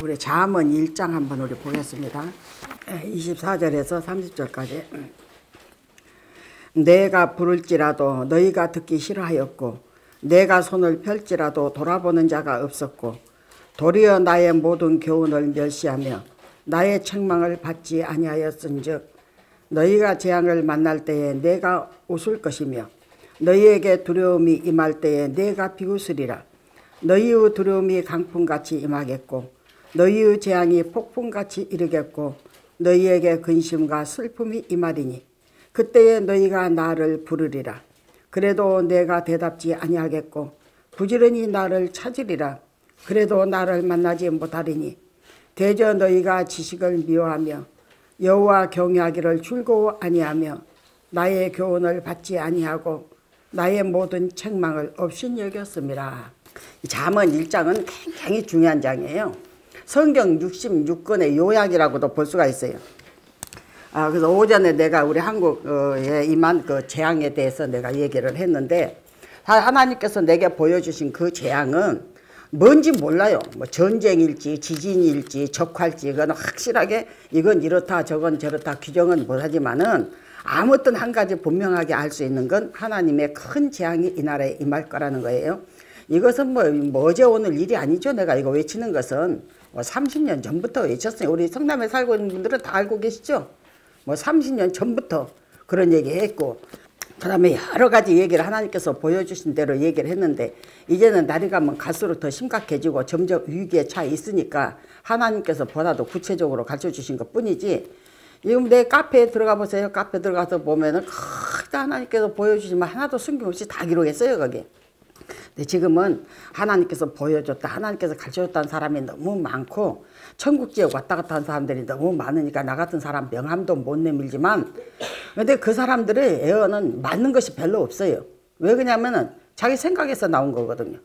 우리 잠언 1장 한번 우리 보겠습니다. 24절에서 30절까지. 내가 부를지라도 너희가 듣기 싫어하였고 내가 손을 펼지라도 돌아보는 자가 없었고 도리어 나의 모든 교훈을 멸시하며 나의 책망을 받지 아니하였은즉 너희가 재앙을 만날 때에 내가 웃을 것이며 너희에게 두려움이 임할 때에 내가 비웃으리라 너희의 두려움이 강풍같이 임하겠고 너희의 재앙이 폭풍같이 이르겠고 너희에게 근심과 슬픔이 임하리니 그때에 너희가 나를 부르리라 그래도 내가 대답지 아니하겠고 부지런히 나를 찾으리라 그래도 나를 만나지 못하리니 대저 너희가 지식을 미워하며 여호와 경외하기를 즐거워 아니하며 나의 교훈을 받지 아니하고 나의 모든 책망을 없인 여겼습니다. 잠언 1장은 굉장히 중요한 장이에요. 성경 66권의 요약이라고도 볼 수가 있어요. 아, 그래서 오전에 내가 우리 한국에 임한 그 재앙에 대해서 내가 얘기를 했는데 하나님께서 내게 보여주신 그 재앙은 뭔지 몰라요. 뭐 전쟁일지 지진일지 적할지 이건 확실하게 이건 이렇다 저건 저렇다 규정은 못하지만은 아무 어떤 한 가지 분명하게 알 수 있는 건 하나님의 큰 재앙이 이 나라에 임할 거라는 거예요. 이것은 뭐, 뭐 어제 오늘 일이 아니죠. 내가 이거 외치는 것은 뭐 30년 전부터 외쳤어요. 우리 성남에 살고 있는 분들은 다 알고 계시죠. 뭐 30년 전부터 그런 얘기 했고 그 다음에 여러 가지 얘기를 하나님께서 보여주신 대로 얘기를 했는데 이제는 날이 가면 갈수록 더 심각해지고 점점 위기에 차 있으니까 하나님께서 보다도 구체적으로 가르쳐 주신 것 뿐이지 지금 내 카페에 들어가 보세요. 카페 들어가서 보면은 하나님께서 보여주시면 하나도 숨김없이 다 기록했어요 거기. 근데 지금은 하나님께서 보여줬다 하나님께서 가르쳐줬다는 사람이 너무 많고 천국 지역 왔다 갔다 하는 사람들이 너무 많으니까 나 같은 사람 명함도 못 내밀지만 근데 그 사람들의 애언은 맞는 것이 별로 없어요. 왜 그러냐면은 자기 생각에서 나온 거거든요.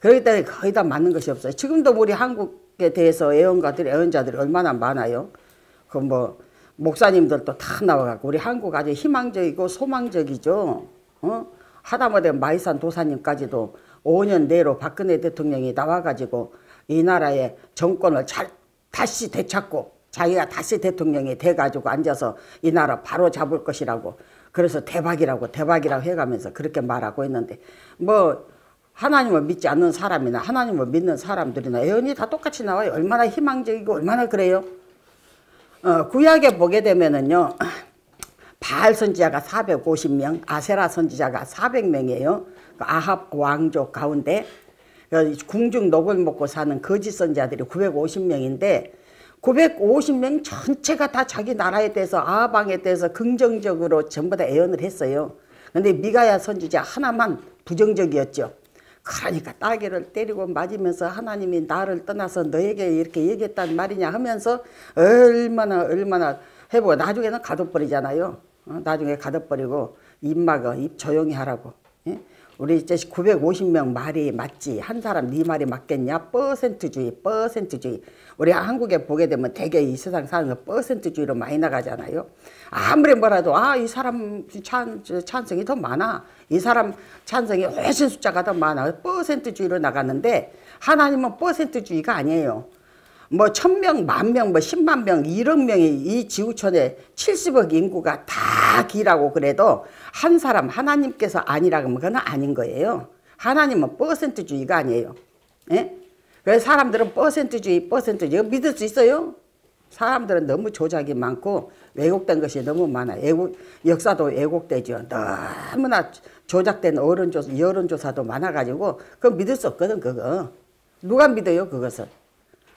그렇기 때문에 거의 다 맞는 것이 없어요. 지금도 우리 한국에 대해서 애언가들이 애언자들이 얼마나 많아요? 그뭐 목사님들도 다 나와갖고 우리 한국 아주 희망적이고 소망적이죠. 어? 하다못해 마이산 도사님까지도 5년 내로 박근혜 대통령이 나와가지고 이 나라의 정권을 잘 다시 되찾고 자기가 다시 대통령이 돼가지고 앉아서 이 나라 바로 잡을 것이라고 그래서 대박이라고 대박이라고 해가면서 그렇게 말하고 있는데 뭐 하나님을 믿지 않는 사람이나 하나님을 믿는 사람들이나 애언이 다 똑같이 나와요. 얼마나 희망적이고 얼마나 그래요. 어, 구약에 보게 되면은요. 바알 선지자가 450명, 아세라 선지자가 400명이에요. 그 아합 왕족 가운데 궁중 녹을 먹고 사는 거짓 선지자들이 950명인데 950명 전체가 다 자기 나라에 대해서 아합왕에 대해서 긍정적으로 전부 다 애언을 했어요. 근데 미가야 선지자 하나만 부정적이었죠. 그러니까 따개를 때리고 맞으면서 하나님이 나를 떠나서 너에게 이렇게 얘기했단 말이냐 하면서 얼마나 얼마나 해보고 나중에는 가둬버리잖아요. 어? 나중에 가둬버리고 입 막어 입 조용히 하라고. 예? 우리 이제 950명 말이 맞지 한 사람 네 말이 맞겠냐 퍼센트주의 퍼센트주의 우리 한국에 보게 되면 대개 이 세상 사는 거 퍼센트주의로 많이 나가잖아요 아무리 뭐라도 아 이 사람 찬, 찬성이 더 많아 이 사람 찬성이 훨씬 숫자가 더 많아 퍼센트주의로 나갔는데 하나님은 퍼센트주의가 아니에요 뭐 천명, 만명, 뭐 십만 명, 일억 명이 이 지구촌에 70억 인구가 다 기라고 그래도 한 사람 하나님께서 아니라고 하면 그건 아닌 거예요. 하나님은 퍼센트주의가 아니에요. 예? 그래서 사람들은 퍼센트주의, 퍼센트주의 믿을 수 있어요? 사람들은 너무 조작이 많고 왜곡된 것이 너무 많아. 애국, 역사도 왜곡되죠. 너무나 조작된 어른조사, 여론조사도 많아가지고 그거 믿을 수 없거든, 그거. 누가 믿어요, 그것을?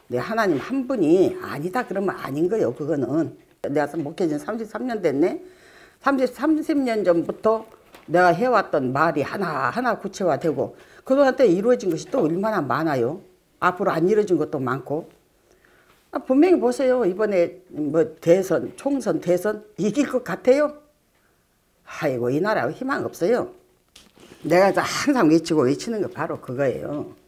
내 하나님 한 분이 아니다 그러면 아닌 거예요. 그거는. 내가 목회진 33년 됐네. 30, 30년 전부터 내가 해왔던 말이 하나하나 구체화되고 그동안 때 이루어진 것이 또 얼마나 많아요. 앞으로 안 이루어진 것도 많고. 아, 분명히 보세요. 이번에 뭐 대선, 총선, 대선 이길 것 같아요. 아이고 이 나라 희망 없어요. 내가 항상 외치고 외치는 거 바로 그거예요.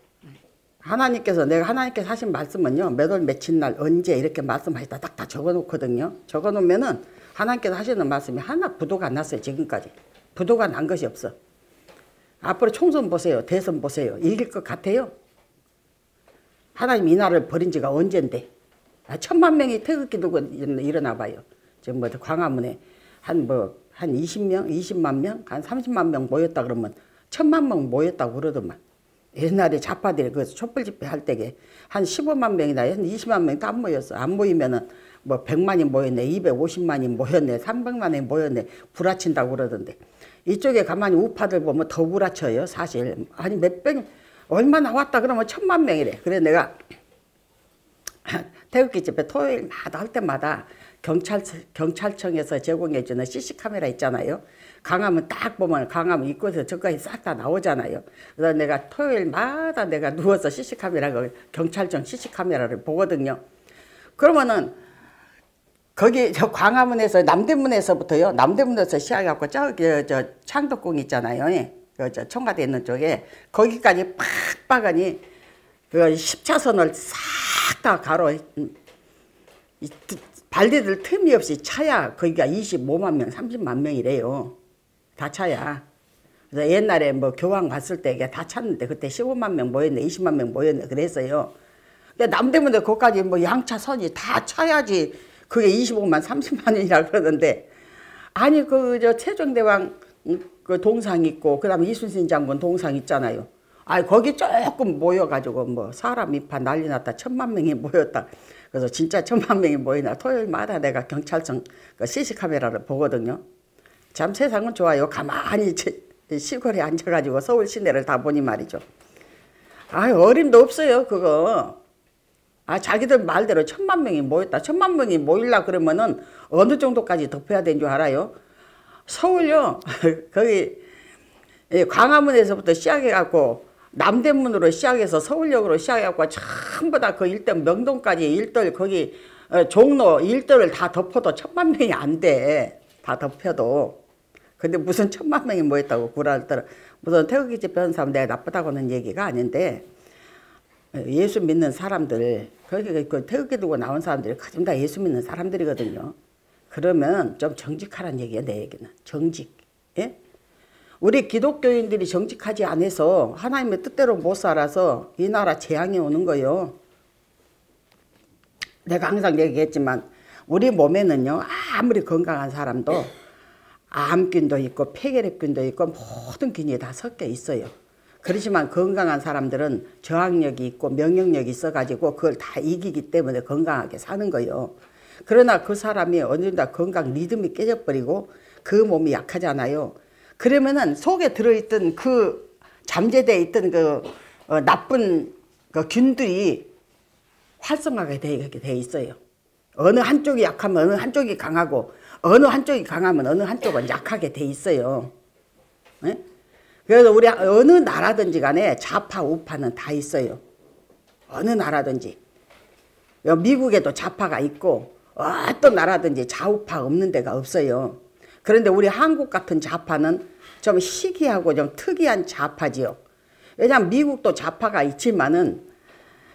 하나님께서 내가 하나님께서 하신 말씀은요 몇 월 며칠 날 언제 이렇게 말씀하시다 딱 다 적어 놓거든요 적어 놓으면은 하나님께서 하시는 말씀이 하나 부도가 안 났어요 지금까지 부도가 난 것이 없어 앞으로 총선 보세요 대선 보세요 이길 것 같아요 하나님 이 나라를 버린 지가 언젠데. 아, 천만 명이 태극기 들고 일어나 봐요. 지금 뭐 광화문에 한 뭐 한 20명, 20만 명, 한 30만 명 모였다 그러면 천만 명 모였다고 그러더만. 옛날에 좌파들이 그 촛불 집회 할 때게 한 15만 명이나 한 20만 명이 다안 모였어. 안 모이면은 뭐 100만이 모였네, 250만이 모였네, 300만이 모였네, 불라친다고 그러던데. 이쪽에 가만히 우파들 보면 더 불라쳐요, 사실. 아니 몇백 얼마 나왔다 그러면 천만 명이래. 그래 내가 태극기 집회 토요일마다 할 때마다 경찰, 경찰청에서 제공해주는 CC카메라 있잖아요. 강하면 딱 보면 강하면 입구에서 저까지 싹 다 나오잖아요. 그래서 내가 토요일마다 내가 누워서 CC카메라, 경찰청 CC카메라를 보거든요. 그러면은 거기 저 광화문에서 남대문에서부터요. 남대문에서 시작해갖고 저기 저 창덕궁 있잖아요. 예. 그저 청와대 있는 쪽에 거기까지 팍팍하니 그 10차선을 싹 다 가로 발디딜 틈이 없이 차야 거기가 25만 명, 30만 명이래요. 다 차야. 그래서 옛날에 뭐 교황 갔을 때 이게 다 찼는데 그때 15만 명 모였네, 20만 명 모였네 그랬어요. 근데 남대문에 거기까지 뭐 양차 선이 다 차야지 그게 25만, 30만이라 그러던데 아니 그 저 세종대왕 그 동상 있고 그다음에 이순신 장군 동상 있잖아요. 아 거기 조금 모여가지고 뭐 사람 이 파 난리 났다 천만 명이 모였다. 그래서 진짜 천만 명이 모이나 토요일마다 내가 경찰청 그 CC카메라를 보거든요. 참 세상은 좋아요. 가만히 시골에 앉아가지고 서울 시내를 다 보니 말이죠. 아 어림도 없어요 그거. 아 자기들 말대로 천만 명이 모였다. 천만 명이 모일라 그러면은 어느 정도까지 덮어야 되는 줄 알아요? 서울요 거기 광화문에서부터 시작해갖고 남대문으로 시작해서 서울역으로 시작해갖고 전부 다 그 일대 명동까지 일들 거기 어, 종로 일들을 다 덮어도 천만 명이 안 돼. 다 덮여도. 근데 무슨 천만 명이 모였다고 구랄더라. 무슨 태극기 집회 한 사람 내가 나쁘다고는 얘기가 아닌데 어, 예수 믿는 사람들 거기 그 태극기 두고 나온 사람들이 가장 다 예수 믿는 사람들이거든요. 그러면 좀 정직하란 얘기야 내 얘기는. 정직. 예? 우리 기독교인들이 정직하지 않아서 하나님의 뜻대로 못 살아서 이 나라 재앙이 오는 거요. 내가 항상 얘기했지만 우리 몸에는요 아무리 건강한 사람도 암균도 있고 폐결핵균도 있고 모든 균이 다 섞여 있어요. 그렇지만 건강한 사람들은 저항력이 있고 명령력이 있어가지고 그걸 다 이기기 때문에 건강하게 사는 거예요. 그러나 그 사람이 정도 건강 리듬이 깨져버리고 그 몸이 약하잖아요. 그러면은 속에 들어있던 그 잠재되어 있던 그 어, 나쁜 그 균들이 활성화가 되게 돼 있어요. 어느 한쪽이 약하면 어느 한쪽이 강하고 어느 한쪽이 강하면 어느 한쪽은 약하게 돼 있어요. 네? 그래서 우리 어느 나라든지 간에 좌파 우파는 다 있어요. 어느 나라든지. 미국에도 좌파가 있고 어떤 나라든지 좌우파 없는 데가 없어요. 그런데 우리 한국 같은 좌파는 좀 희귀하고 좀 특이한 좌파지요. 왜냐하면 미국도 좌파가 있지만은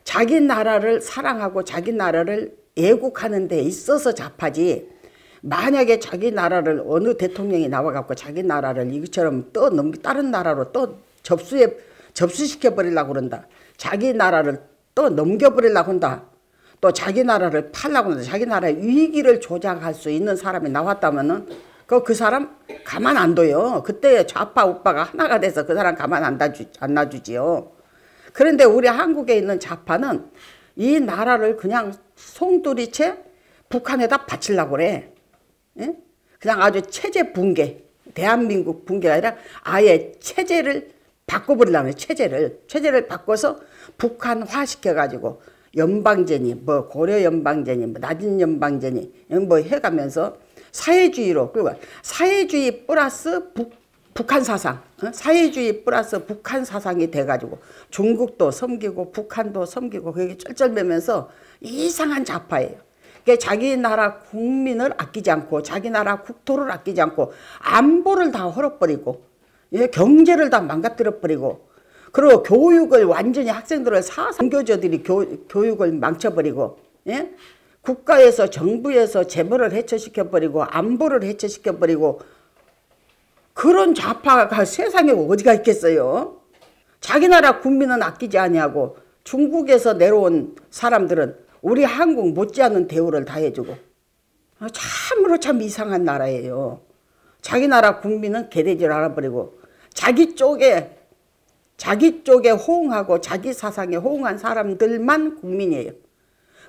자기 나라를 사랑하고 자기 나라를 애국하는 데 있어서 좌파지 만약에 자기 나라를 어느 대통령이 나와갖고 자기 나라를 이것처럼 또 넘, 다른 나라로 또 접수해 접수시켜 버리려고 그런다. 자기 나라를 또 넘겨 버리려고 한다. 또 자기 나라를 팔라고 한다. 자기 나라의 위기를 조작할 수 있는 사람이 나왔다면은 그, 그 사람 가만 안 둬요. 그때 좌파 우파가 하나가 돼서 그 사람 가만 안, 놔주, 안 놔주지요. 그런데 우리 한국에 있는 좌파는 이 나라를 그냥 송두리째 북한에다 바치려고 그래. 예? 그냥 아주 체제 붕괴. 대한민국 붕괴가 아니라 아예 체제를 바꿔버리려고 해 체제를. 체제를 바꿔서 북한화 시켜가지고 연방제니, 뭐 고려 연방제니, 뭐 낮은 연방제니, 뭐 해가면서 사회주의로 그리고 사회주의 플러스 북, 북한 사상 어? 사회주의 플러스 북한 사상이 돼가지고 중국도 섬기고 북한도 섬기고 그게 쩔쩔매면서 이상한 좌파예요. 그게 자기 나라 국민을 아끼지 않고 자기 나라 국토를 아끼지 않고 안보를 다 헐어버리고 예, 경제를 다 망가뜨려버리고 그리고 교육을 완전히 학생들을 사상교조들이 교육을 망쳐버리고 예? 국가에서 정부에서 재벌을 해체시켜버리고 안보를 해체시켜버리고 그런 좌파가 세상에 어디가 있겠어요. 자기 나라 국민은 아끼지 아니하고 중국에서 내려온 사람들은 우리 한국 못지않은 대우를 다 해주고 아, 참으로 참 이상한 나라예요. 자기 나라 국민은 개돼지를 알아버리고 자기 쪽에 자기 쪽에 호응하고 자기 사상에 호응한 사람들만 국민이에요.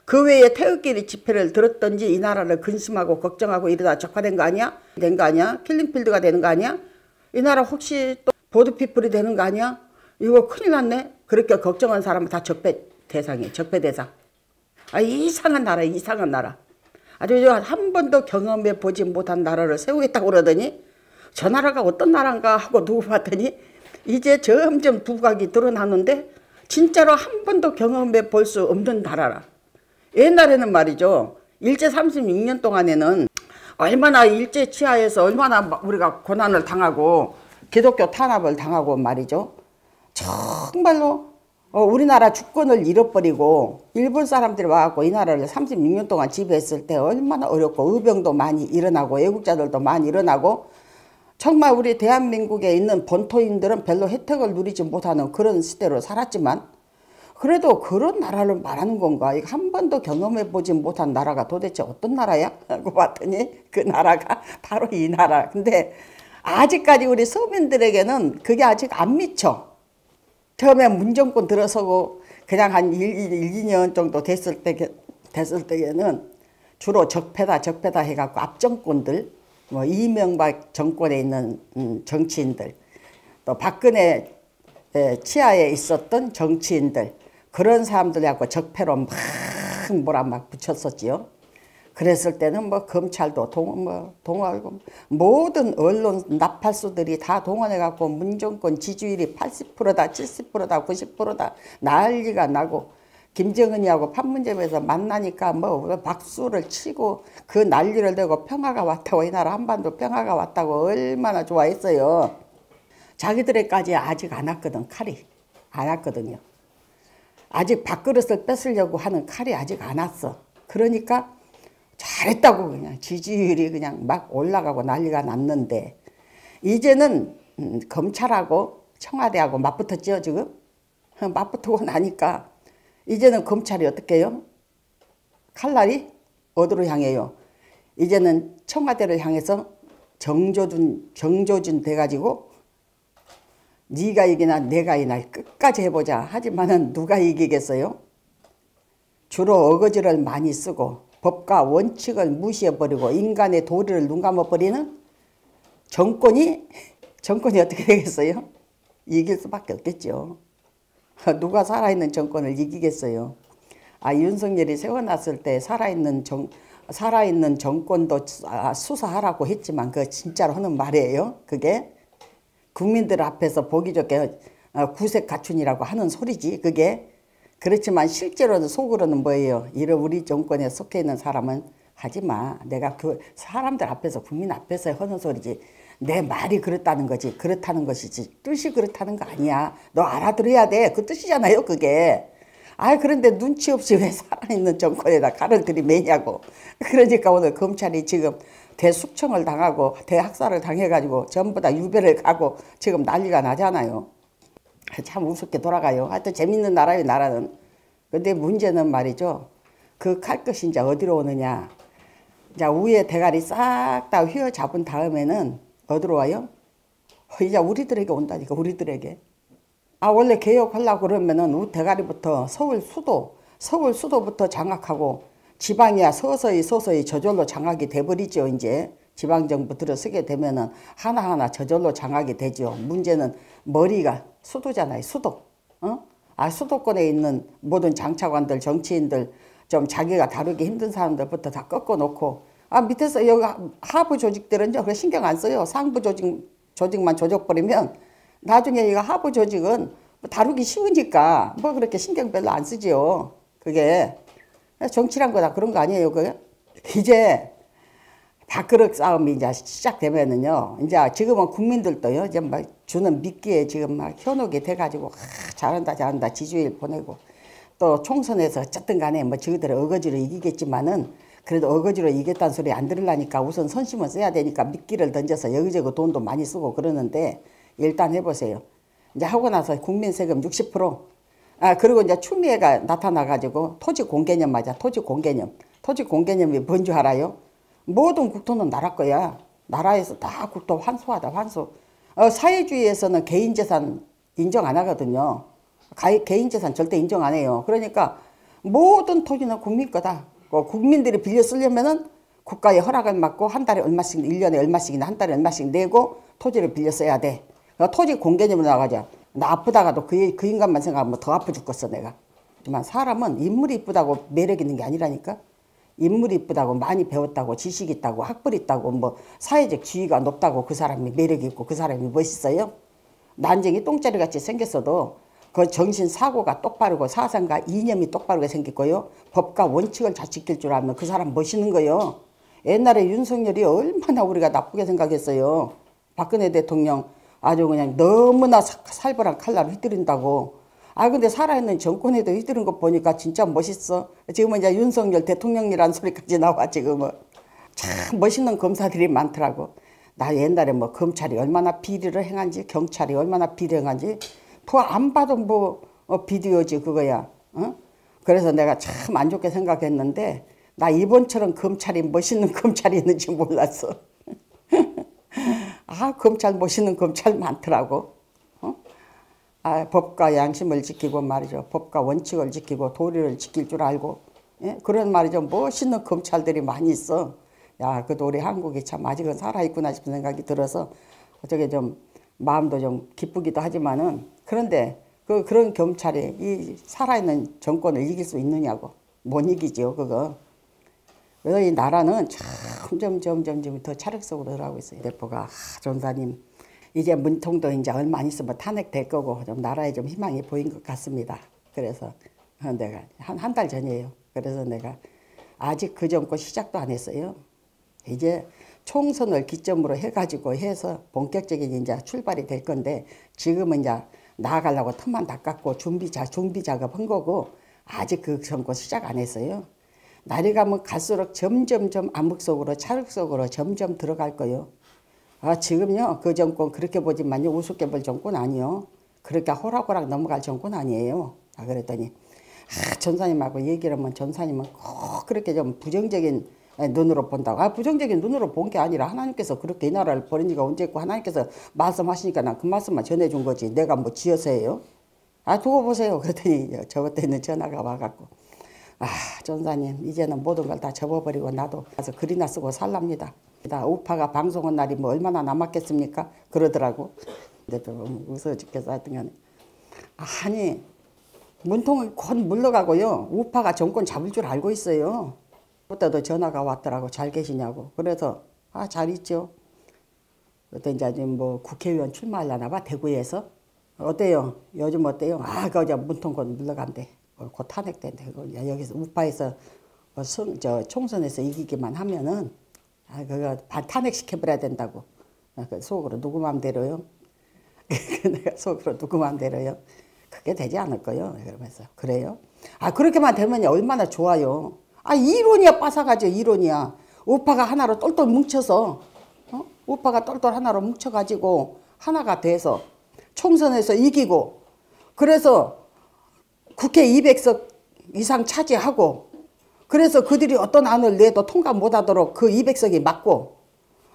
그 외에 태극기 집회를 들었던지 이 나라를 근심하고 걱정하고 이러다 적화된 거 아니야? 된 거 아니야? 킬링필드가 되는 거 아니야? 이 나라 혹시 또 보드피플이 되는 거 아니야? 이거 큰일 났네? 그렇게 걱정한 사람은 다 적폐 대상이에요. 적폐 대상. 아, 이상한 나라, 이상한 나라. 아주 한 번도 경험해 보지 못한 나라를 세우겠다고 그러더니 저 나라가 어떤 나라인가 하고 누구 봤더니 이제 점점 두각이 드러나는데 진짜로 한 번도 경험해 볼 수 없는 나라라. 옛날에는 말이죠. 일제 36년 동안에는 얼마나 일제 치하에서 얼마나 우리가 고난을 당하고 기독교 탄압을 당하고 말이죠. 정말로 어, 우리나라 주권을 잃어버리고 일본 사람들이 와갖고 이 나라를 36년 동안 지배했을 때 얼마나 어렵고 의병도 많이 일어나고 애국자들도 많이 일어나고 정말 우리 대한민국에 있는 본토인들은 별로 혜택을 누리지 못하는 그런 시대로 살았지만 그래도 그런 나라를 말하는 건가? 이거 한 번도 경험해 보지 못한 나라가 도대체 어떤 나라야? 하고 봤더니 그 나라가 바로 이 나라. 근데 아직까지 우리 서민들에게는 그게 아직 안 미쳐. 처음에 문정권 들어서고 그냥 한 1, 1, 2년 정도 됐을 때 됐을 때에는 주로 적폐다 적폐다 해갖고 앞정권들 뭐 이명박 정권에 있는 음, 정치인들 또 박근혜 치하에 있었던 정치인들 그런 사람들하고 적폐로 막 뭐라 막 붙였었지요. 그랬을 때는 뭐 검찰도 동, 뭐 동원하고 모든 언론 나팔수들이 다 동원해갖고 문정권 지지율이 80%다 70%다 90%다 난리가 나고 김정은이하고 판문점에서 만나니까 뭐 박수를 치고 그 난리를 내고 평화가 왔다고 이 나라 한반도 평화가 왔다고 얼마나 좋아했어요. 자기들에까지 아직 안 왔거든 칼이 안 왔거든요. 아직 밥그릇을 뺏으려고 하는 칼이 아직 안 왔어. 그러니까 잘했다고 그냥 지지율이 그냥 막 올라가고 난리가 났는데 이제는 음, 검찰하고 청와대하고 맞붙었죠 지금 맞붙고 나니까 이제는 검찰이 어떻게 해요? 칼날이 어디로 향해요? 이제는 청와대를 향해서 정조준 정조준 돼가지고 네가 이기나 내가 이기나 끝까지 해보자 하지만은 누가 이기겠어요? 주로 어거지를 많이 쓰고 법과 원칙을 무시해버리고 인간의 도리를 눈 감아버리는 정권이 정권이 어떻게 되겠어요? 이길 수밖에 없겠죠. 누가 살아있는 정권을 이기겠어요. 아 윤석열이 세워놨을 때 살아있는 정 살아있는 정권도 아, 수사하라고 했지만 그 진짜로 하는 말이에요. 그게 국민들 앞에서 보기 좋게 어, 구색 갖춘이라고 하는 소리지 그게 그렇지만 실제로는 속으로는 뭐예요? 이런 우리 정권에 속해 있는 사람은 하지 마. 내가 그 사람들 앞에서 국민 앞에서 하는 소리지. 내 말이 그렇다는 거지. 그렇다는 것이지. 뜻이 그렇다는 거 아니야. 너 알아들어야 돼. 그 뜻이잖아요. 그게. 아 그런데 눈치 없이 왜 살아있는 정권에다 칼을 들이매냐고. 그러니까 오늘 검찰이 지금 대숙청을 당하고 대학살을 당해가지고 전부 다 유배를 가고 지금 난리가 나잖아요. 참 우습게 돌아가요. 하여튼 재밌는 나라예요, 나라는. 근데 문제는 말이죠. 그 칼끝이 이제 어디로 오느냐. 자, 위에 대가리 싹 다 휘어잡은 다음에는 어디로 와요? 이제 우리들에게 온다니까, 우리들에게. 아, 원래 개혁하려고 그러면은 우 대가리부터 서울 수도, 서울 수도부터 장악하고 지방이야 서서히 서서히 저절로 장악이 돼버리죠, 이제. 지방정부 들어서게 되면은 하나하나 저절로 장악이 되죠. 문제는 머리가 수도잖아요. 수도. 어? 아 수도권에 있는 모든 장차관들, 정치인들 좀 자기가 다루기 힘든 사람들부터 다 꺾어놓고 아 밑에서 여기 하부 조직들은 그 신경 안 써요. 상부 조직 조직만 조져버리면 나중에 이거 하부 조직은 뭐 다루기 쉬우니까 뭐 그렇게 신경 별로 안 쓰지요. 그게 정치란 거다 그런 거 아니에요. 그게 이제 밥그릇 싸움이 이제 시작되면은요. 이제 지금은 국민들도요. 이제 막 주는 미끼에 지금 막 현혹이 돼가지고 아, 잘한다 잘한다 지지율 보내고 또 총선에서 어쨌든 간에 뭐 저희들 어거지로 이기겠지만은 그래도 어거지로 이겼다는 소리 안 들으려니까 우선 선심을 써야 되니까 미끼를 던져서 여기저기 돈도 많이 쓰고 그러는데 일단 해보세요. 이제 하고 나서 국민 세금 60%아 그리고 이제 추미애가 나타나가지고 토지 공개념 맞아 토지 공개념 토지 공개념이 뭔 줄 알아요? 모든 국토는 나라 거야 나라에서 다 국토 환수하다 환수 어, 사회주의에서는 개인재산 인정 안 하거든요 개인재산 절대 인정 안 해요 그러니까 모든 토지는 국민 거다 그 국민들이 빌려 쓰려면은 국가의 허락을 받고 한 달에 얼마씩, 1년에 얼마씩이나 한 달에 얼마씩 내고 토지를 빌려 써야 돼. 그러니까 토지 공개념으로 나가자. 나 아프다가도 그, 그 인간만 생각하면 더 아파 죽겠어, 내가. 하지만 사람은 인물이 이쁘다고 매력 있는 게 아니라니까. 인물이 이쁘다고 많이 배웠다고 지식 있다고 학벌 있다고 뭐 사회적 지위가 높다고 그 사람이 매력 있고 그 사람이 멋있어요? 난쟁이 똥자리 같이 생겼어도 그 정신 사고가 똑바르고 사상과 이념이 똑바르게 생겼고요. 법과 원칙을 잘 지킬 줄 알면 그 사람 멋있는 거요. 옛날에 윤석열이 얼마나 우리가 나쁘게 생각했어요. 박근혜 대통령 아주 그냥 너무나 살벌한 칼날을 휘두른다고. 아 근데 살아있는 정권에도 휘두른 거 보니까 진짜 멋있어. 지금은 이제 윤석열 대통령이란 소리까지 나와 지금은. 참 멋있는 검사들이 많더라고. 나 옛날에 뭐 검찰이 얼마나 비리를 행한지 경찰이 얼마나 비리를 행한지 그거 안 봐도 뭐 어, 비디오지 그거야. 어? 그래서 내가 참 안 좋게 생각했는데 나 이번처럼 검찰이 멋있는 검찰이 있는지 몰랐어. 아 검찰 멋있는 검찰 많더라고. 어? 아, 법과 양심을 지키고 말이죠. 법과 원칙을 지키고 도리를 지킬 줄 알고 예? 그런 말이죠. 멋있는 검찰들이 많이 있어. 야, 그래도 우리 한국이 참 아직은 살아있구나 싶은 생각이 들어서 어떻게 좀 마음도 좀 기쁘기도 하지만은 그런데 그 그런 경찰이 이 살아있는 정권을 이길 수 있느냐고 못 이기죠 그거. 그래서 이 나라는 점점 점점 점더 차력적으로 들어가고 있어요. 대표가 아, 전사님 이제 문통도 이제 얼마 안 있으면 탄핵될 거고 좀 나라에 좀 희망이 보인 것 같습니다. 그래서 내가 한 한 달 전이에요. 그래서 내가 아직 그 정권 시작도 안 했어요. 이제 총선을 기점으로 해가지고 해서 본격적인 이제 출발이 될 건데 지금은 이제 나아가려고 틈만 닦았고 준비 자 준비 작업한 거고 아직 그 정권 시작 안 했어요. 날이 가면 갈수록 점점 점 암흑 속으로 찰흑 속으로 점점 들어갈 거요. 아 지금요 그 정권 그렇게 보지만요 우습게 볼 정권 아니요. 그렇게 호락호락 넘어갈 정권 아니에요. 아 그랬더니 아, 전사님하고 얘기를 하면 전사님은 꼭 그렇게 좀 부정적인 눈으로 본다고. 아, 부정적인 눈으로 본 게 아니라 하나님께서 그렇게 이 나라를 버린 지가 언제 있고 하나님께서 말씀하시니까 난 그 말씀만 전해준 거지. 내가 뭐 지어서 해요? 아, 두고 보세요. 그랬더니 저것 때는 전화가 와갖고. 아, 전사님, 이제는 모든 걸 다 접어버리고 나도 가서 글이나 쓰고 살랍니다. 우파가 방송한 날이 뭐 얼마나 남았겠습니까? 그러더라고. 근데 좀 웃어 죽겠어 하여튼 간에. 아니, 문통은 곧 물러가고요. 우파가 정권 잡을 줄 알고 있어요. 그때도 전화가 왔더라고 잘 계시냐고 그래서 아 잘 있죠 그때 이제 뭐 국회의원 출마하려나 봐 대구에서 어때요 요즘 어때요 아 그저 문통권 물러간대 어, 곧 탄핵된대 여기서 우파에서 뭐저 총선에서 이기기만 하면은 아 그거 탄핵 시켜버려야 된다고. 아, 그 속으로 누구 마음대로요? 내가 속으로 누구 마음대로요? 그게 되지 않을 거요? 그러면서. 그래요? 아 그렇게만 되면 얼마나 좋아요. 아 이론이야 빠삭하죠 이론이야. 우파가 하나로 똘똘 뭉쳐서 어? 우파가 똘똘 하나로 뭉쳐가지고 하나가 돼서 총선에서 이기고 그래서 국회 200석 이상 차지하고 그래서 그들이 어떤 안을 내도 통과 못하도록 그 200석이 맞고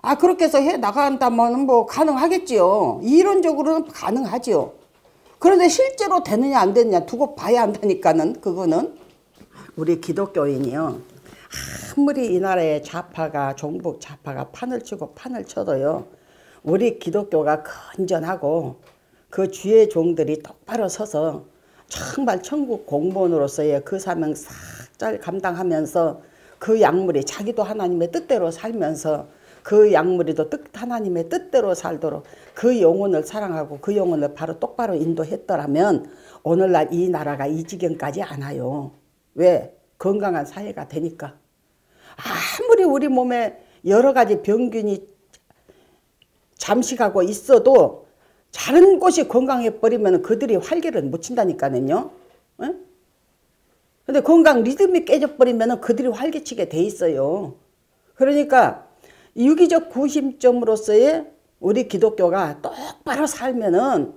아 그렇게 해서 해 나간다면 뭐 가능하겠지요 이론적으로는 가능하지요 그런데 실제로 되느냐 안 되느냐 두고 봐야 한다니까는 그거는 우리 기독교인이요. 아무리 이 나라의 좌파가 종북 좌파가 판을 치고 판을 쳐도요. 우리 기독교가 건전하고 그 주의 종들이 똑바로 서서 정말 천국 공무원으로서의 그 사명 싹 잘 감당하면서 그 약물이 자기도 하나님의 뜻대로 살면서 그 약물이도 뜻 하나님의 뜻대로 살도록 그 영혼을 사랑하고 그 영혼을 바로 똑바로 인도했더라면 오늘날 이 나라가 이 지경까지 안 와요. 왜? 건강한 사회가 되니까. 아무리 우리 몸에 여러 가지 병균이 잠식하고 있어도 다른 곳이 건강해 버리면 그들이 활기를 못 친다니까는요. 응? 근데 건강 리듬이 깨져버리면 그들이 활기치게 돼 있어요. 그러니까 유기적 구심점으로서의 우리 기독교가 똑바로 살면은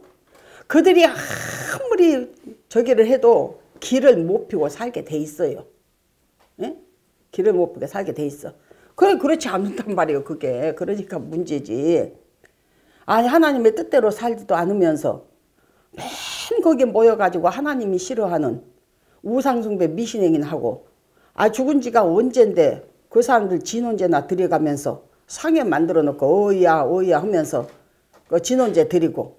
그들이 아무리 저기를 해도 길을 못 피고 살게 돼 있어요. 예? 길을 못 피고 살게 돼 있어. 그래 그렇지 않단 말이에요. 그게 그러니까 문제지. 아니 하나님의 뜻대로 살지도 않으면서 맨 거기에 모여가지고 하나님이 싫어하는 우상숭배 미신행인 하고 아 죽은 지가 언젠데 그 사람들 진혼제나 드려가면서 상에 만들어 놓고 어이야 어이야 하면서 그 진혼제 드리고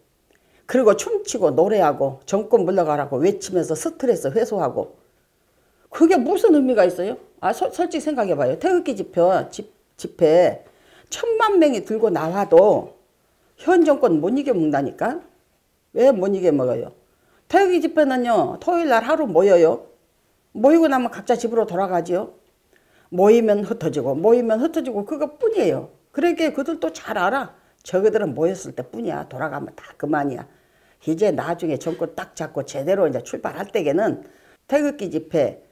그리고 춤추고 노래하고 정권 물러가라고 외치면서 스트레스 해소하고 그게 무슨 의미가 있어요? 아 서, 솔직히 생각해봐요. 태극기 집회, 집, 집회 천만 명이 들고 나와도 현 정권 못 이겨 먹다니까? 왜 못 이겨 먹어요? 태극기 집회는요 토요일 날 하루 모여요. 모이고 나면 각자 집으로 돌아가지요. 모이면 흩어지고 모이면 흩어지고 그것뿐이에요. 그러니까 그들도 잘 알아. 저그들은 모였을 때뿐이야. 돌아가면 다 그만이야. 이제 나중에 정권 딱 잡고 제대로 이제 출발할 때에는 태극기 집회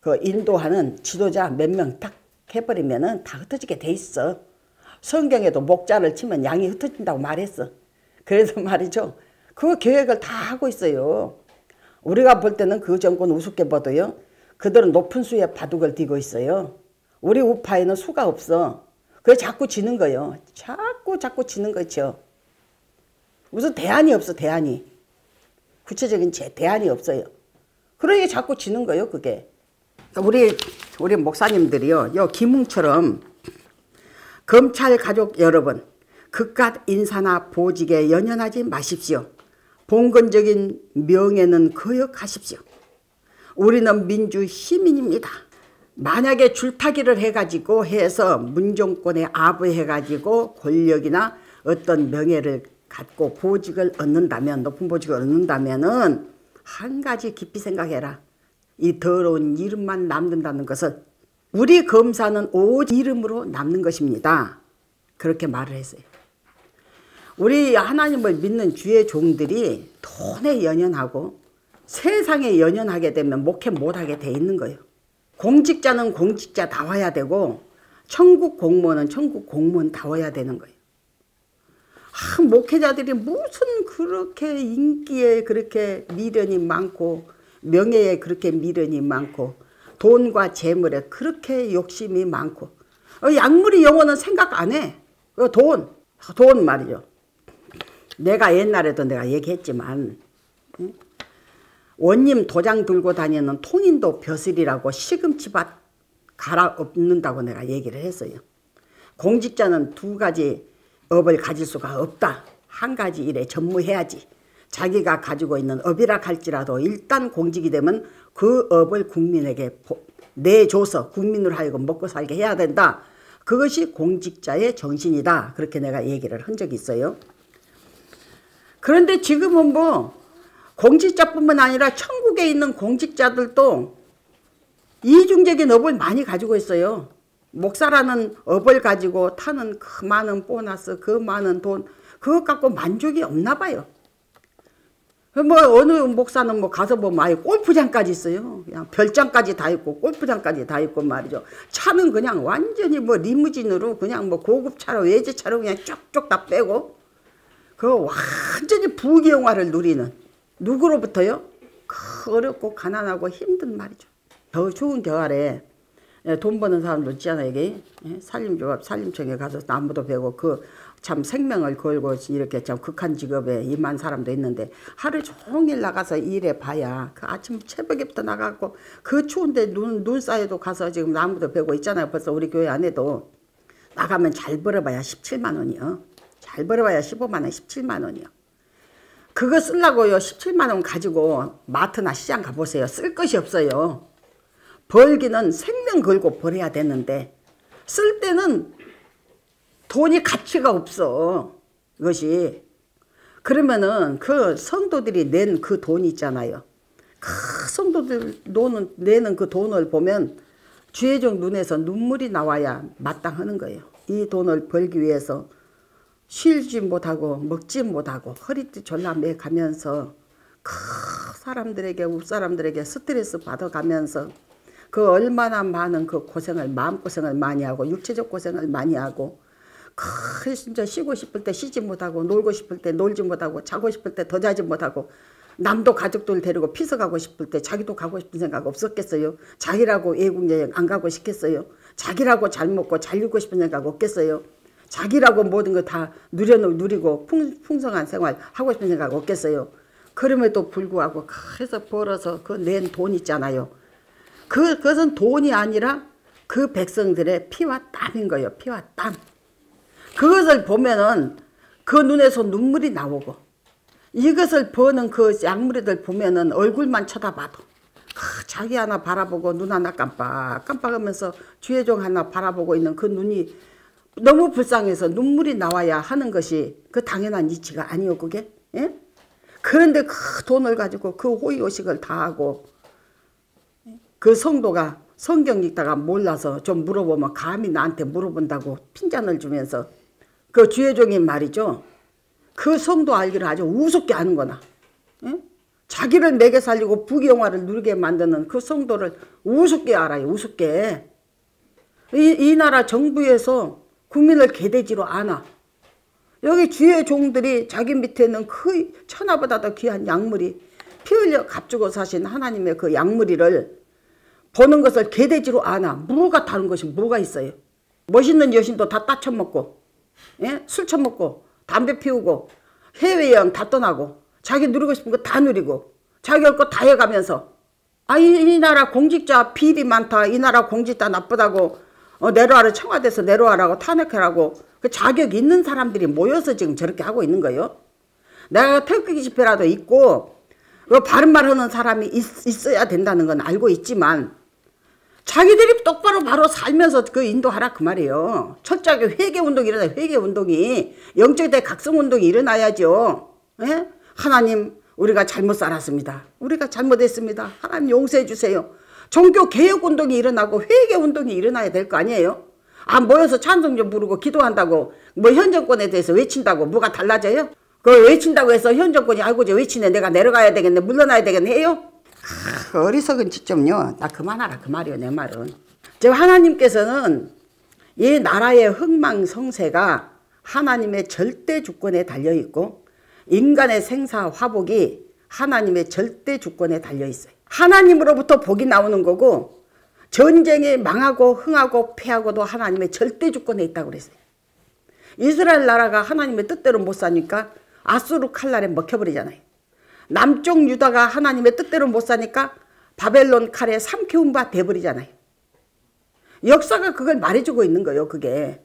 그 인도하는 지도자 몇 명 딱 해버리면은 다 흩어지게 돼 있어. 성경에도 목자를 치면 양이 흩어진다고 말했어. 그래서 말이죠. 그 계획을 다 하고 있어요. 우리가 볼 때는 그 정권 우습게 봐도요. 그들은 높은 수에 바둑을 띠고 있어요. 우리 우파에는 수가 없어. 그래 자꾸 지는 거요. 자꾸 자꾸 지는 거죠. 무슨 대안이 없어 대안이. 구체적인 제 대안이 없어요. 그러니까 자꾸 지는 거예요 그게. 우리 우리 목사님들이요. 요 김웅처럼 검찰 가족 여러분 그깟 인사나 보직에 연연하지 마십시오. 봉건적인 명예는 거역하십시오. 우리는 민주 시민입니다. 만약에 줄타기를 해가지고 해서 문정권에 아부해가지고 권력이나 어떤 명예를 갖고 보직을 얻는다면 높은 보직을 얻는다면은 한 가지 깊이 생각해라. 이 더러운 이름만 남는다는 것은 우리 검사는 오직 이름으로 남는 것입니다. 그렇게 말을 했어요. 우리 하나님을 믿는 주의 종들이 돈에 연연하고 세상에 연연하게 되면 목회 못하게 돼 있는 거예요. 공직자는 공직자 다워야 되고 천국 공무원은 천국 공무원 다워야 되는 거예요. 아, 목회자들이 무슨 그렇게 인기에 그렇게 미련이 많고 명예에 그렇게 미련이 많고 돈과 재물에 그렇게 욕심이 많고 어, 약물이 영혼은 생각 안 해. 어, 돈, 돈 말이죠. 내가 옛날에도 내가 얘기했지만 원님 도장 들고 다니는 통인도 벼슬이라고 시금치밭 갈아엎는다고 내가 얘기를 했어요. 공직자는 두 가지 업을 가질 수가 없다. 한 가지 일에 전무해야지. 자기가 가지고 있는 업이라 할지라도 일단 공직이 되면 그 업을 국민에게 내줘서 국민으로 하여금 먹고 살게 해야 된다. 그것이 공직자의 정신이다. 그렇게 내가 얘기를 한 적이 있어요. 그런데 지금은 뭐 공직자뿐만 아니라 천국에 있는 공직자들도 이중적인 업을 많이 가지고 있어요. 목사라는 업을 가지고 타는 그 많은 보너스, 그 많은 돈, 그것 갖고 만족이 없나 봐요. 뭐 어느 목사는 뭐 가서 보면 아예 골프장까지 있어요. 그냥 별장까지 다 있고 골프장까지 다 있고 말이죠. 차는 그냥 완전히 뭐 리무진으로 그냥 뭐 고급차로 외제차로 그냥 쪽쪽 다 빼고 그 완전히 부귀영화를 누리는 누구로부터요? 그 어렵고 가난하고 힘든 말이죠. 더 추운 겨울에 예, 돈 버는 사람도 있잖아요. 이게 예, 산림조합 산림청에 가서 나무도 베고 그 참 생명을 걸고 이렇게 참 극한 직업에 임한 사람도 있는데 하루 종일 나가서 일해 봐야 그 아침 새벽에부터 나가고 그 추운데 눈, 눈 쌓여도 가서 지금 나무도 베고 있잖아요. 벌써 우리 교회 안에도 나가면 잘 벌어봐야 17만 원이요. 잘 벌어봐야 15만 원, 17만 원이요. 그거 쓰려고요. 17만 원 가지고 마트나 시장 가보세요. 쓸 것이 없어요. 벌기는 생명 걸고 벌어야 되는데 쓸 때는 돈이 가치가 없어. 이것이. 그러면은 그 성도들이 낸 그 돈 있잖아요. 그 성도들 돈은 내는 그 돈을 보면 주의종 눈에서 눈물이 나와야 마땅하는 거예요. 이 돈을 벌기 위해서 쉬지 못하고 먹지 못하고 허리띠 졸라 매 가면서 그 사람들에게 윗사람들에게 스트레스 받아가면서 그 얼마나 많은 그 고생을 마음고생을 많이 하고 육체적 고생을 많이 하고 그 진짜 쉬고 싶을 때 쉬지 못하고 놀고 싶을 때 놀지 못하고 자고 싶을 때 더 자지 못하고 남도 가족들 데리고 피서 가고 싶을 때 자기도 가고 싶은 생각 없었겠어요? 자기라고 외국 여행 안 가고 싶겠어요? 자기라고 잘 먹고 잘 입고 싶은 생각 없겠어요? 자기라고 모든 거 다 누려 누리고 풍, 풍성한 생활 하고 싶은 생각 없겠어요? 그럼에도 불구하고 그래서 벌어서 그 낸 돈 있잖아요. 그, 그것은 돈이 아니라 그 백성들의 피와 땀인 거예요. 피와 땀. 그것을 보면은 그 눈에서 눈물이 나오고 이것을 버는 그 약물이들 보면은 얼굴만 쳐다봐도 그 자기 하나 바라보고 눈 하나 깜빡 깜빡하면서 주혜종 하나 바라보고 있는 그 눈이 너무 불쌍해서 눈물이 나와야 하는 것이 그 당연한 이치가 아니요 그게 예? 그런데 그 돈을 가지고 그 호의호식을 다 하고 그 성도가 성경 읽다가 몰라서 좀 물어보면 감히 나한테 물어본다고 핀잔을 주면서 그 주혜종인 말이죠. 그 성도 알기를 아주 우습게 하는거나 예? 자기를 매게 살리고 부귀영화를 누리게 만드는 그 성도를 우습게 알아요. 우습게. 이, 이 나라 정부에서 국민을 개돼지로 안아. 여기 주의 종들이 자기 밑에는 그 천하보다 더 귀한 약물이 피 흘려 값주고 사신 하나님의 그 약물이를 보는 것을 개돼지로 안아. 뭐가 다른 것이 뭐가 있어요. 멋있는 여신도 다 따쳐먹고 예? 술 처먹고 담배 피우고 해외여행 다 떠나고 자기 누리고 싶은 거 다 누리고 자기 할 거 다 해가면서 아, 이, 이 나라 공직자 비리 많다. 이 나라 공직자 나쁘다고 어, 내려와라 청와대에서 내려와라고 탄핵하라고 그 자격 있는 사람들이 모여서 지금 저렇게 하고 있는 거예요. 내가 태극기 집회라도 있고 그 바른 말 하는 사람이 있, 있어야 된다는 건 알고 있지만 자기들이 똑바로 바로 살면서 그 인도하라 그 말이에요. 철저하게 회개운동이 일어나 회개운동이 영적 대 각성운동이 일어나야죠. 예? 하나님 우리가 잘못 살았습니다. 우리가 잘못했습니다. 하나님 용서해 주세요. 종교 개혁 운동이 일어나고 회개 운동이 일어나야 될 거 아니에요? 아 모여서 찬송 좀 부르고 기도한다고 뭐 현 정권에 대해서 외친다고 뭐가 달라져요? 그걸 외친다고 해서 현 정권이 아이고 저 외치네 내가 내려가야 되겠네 물러나야 되겠네 해요? 아, 어리석은 짓좀요. 나 그만하라 그 말이요 내 말은. 저 하나님께서는 이 나라의 흥망성쇠가 하나님의 절대 주권에 달려 있고 인간의 생사 화복이 하나님의 절대 주권에 달려 있어요. 하나님으로부터 복이 나오는 거고 전쟁에 망하고 흥하고 패하고도 하나님의 절대 주권에 있다고 그랬어요. 이스라엘 나라가 하나님의 뜻대로 못 사니까 아수르 칼날에 먹혀버리잖아요. 남쪽 유다가 하나님의 뜻대로 못 사니까 바벨론 칼에 삼켜운 바 돼버리잖아요. 역사가 그걸 말해주고 있는 거예요. 그게.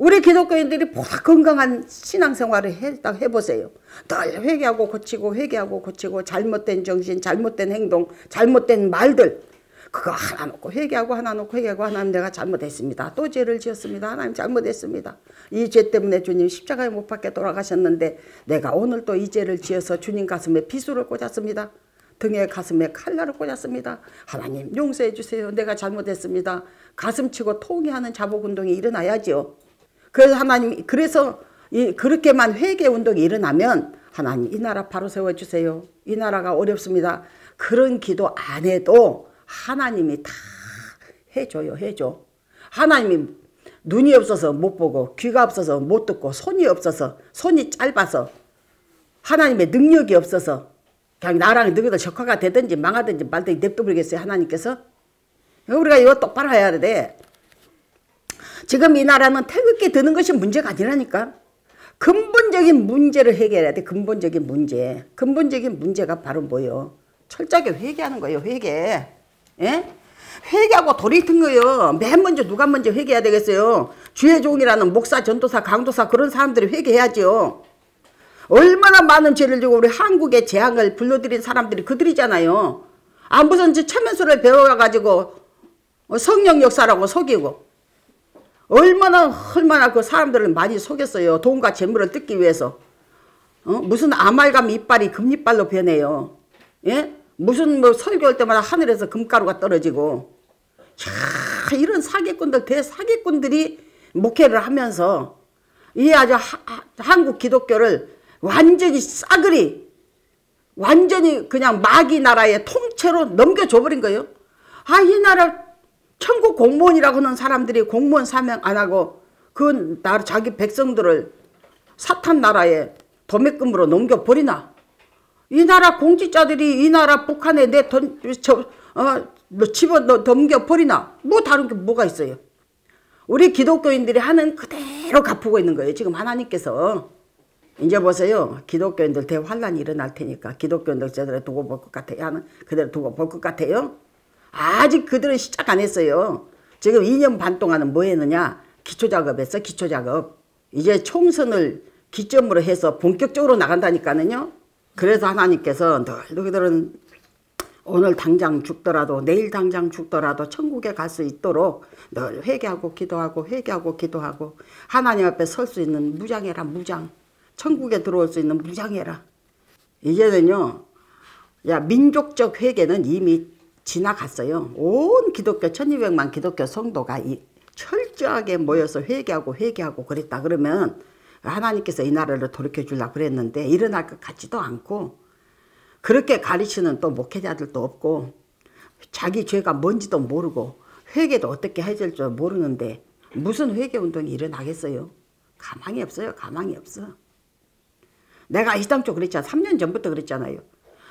우리 기독교인들이 보다 건강한 신앙생활을 해, 해보세요. 늘 회개하고 고치고 회개하고 고치고 잘못된 정신, 잘못된 행동, 잘못된 말들 그거 하나 놓고 회개하고 하나 놓고 회개하고 하나님 내가 잘못했습니다. 또 죄를 지었습니다. 하나님 잘못했습니다. 이 죄 때문에 주님 십자가에 못 박게 돌아가셨는데 내가 오늘 또 이 죄를 지어서 주님 가슴에 비수를 꽂았습니다. 등에 가슴에 칼날을 꽂았습니다. 하나님 용서해 주세요. 내가 잘못했습니다. 가슴 치고 통회하는 자복 운동이 일어나야죠. 그래서 하나님 그래서 이 그렇게만 회개 운동이 일어나면 하나님 이 나라 바로 세워 주세요. 이 나라가 어렵습니다. 그런 기도 안 해도 하나님이 다 해줘요. 해줘. 하나님이 눈이 없어서 못 보고 귀가 없어서 못 듣고 손이 없어서 손이 짧아서 하나님의 능력이 없어서 그냥 나랑 너희들 적화가 되든지 망하든지 말든지 냅둬버리겠어요. 하나님께서. 우리가 이거 똑바로 해야 돼. 지금 이 나라는 태극기 드는 것이 문제가 아니라니까. 근본적인 문제를 해결해야 돼. 근본적인 문제. 근본적인 문제가 바로 뭐예요? 철저하게 회개하는 거예요. 회개. 예? 회개하고 돌이튼 거예요. 맨 먼저 누가 먼저 회개해야 되겠어요. 주의 종이라는 목사, 전도사, 강도사 그런 사람들이 회개해야죠. 얼마나 많은 죄를 지고 우리 한국의 재앙을 불러들인 사람들이 그들이잖아요. 아 무슨 체면수를 배워가지고 성령 역사라고 속이고 얼마나 얼마나 그 사람들을 많이 속였어요. 돈과 재물을 뜯기 위해서. 어? 무슨 아말감 이빨이 금이빨로 변해요. 예? 무슨 뭐 설교할 때마다 하늘에서 금가루가 떨어지고 야, 이런 사기꾼들 대사기꾼들이 목회를 하면서 이 아주 하, 한국 기독교를 완전히 싸그리 완전히 그냥 마귀 나라의 통째로 넘겨줘 버린 거예요. 아 이 나라 천국 공무원이라고 하는 사람들이 공무원 사명 안 하고 그 나라 자기 백성들을 사탄 나라에 도매금으로 넘겨버리나 이 나라 공직자들이 이 나라 북한에 내 돈, 저, 어, 뭐 집어 넘겨 버리나? 뭐 다른 게 뭐가 있어요? 우리 기독교인들이 하는 그대로 갚고 있는 거예요. 지금 하나님께서. 이제 보세요. 기독교인들 대환란이 일어날 테니까 기독교인들 제대로 두고 볼 것 같아요. 하는 그대로 두고 볼 것 같아요. 아직 그들은 시작 안 했어요. 지금 2년 반 동안은 뭐 했느냐? 기초작업했어. 기초작업. 이제 총선을 기점으로 해서 본격적으로 나간다니까는요. 그래서 하나님께서 늘 너희들은 오늘 당장 죽더라도 내일 당장 죽더라도 천국에 갈 수 있도록 늘 회개하고 기도하고 회개하고 기도하고 하나님 앞에 설 수 있는 무장해라 무장 천국에 들어올 수 있는 무장해라 이제는요 야 민족적 회개는 이미 지나갔어요 온 기독교 1200만 기독교 성도가 이 철저하게 모여서 회개하고 회개하고 그랬다 그러면 하나님께서 이 나라를 돌이켜 주려고 그랬는데 일어날 것 같지도 않고 그렇게 가르치는 또 목회자들도 없고 자기 죄가 뭔지도 모르고 회개도 어떻게 해줄 줄 모르는데 무슨 회개 운동이 일어나겠어요? 가망이 없어요. 가망이 없어. 내가 이당초 그랬잖아. 3년 전부터 그랬잖아요.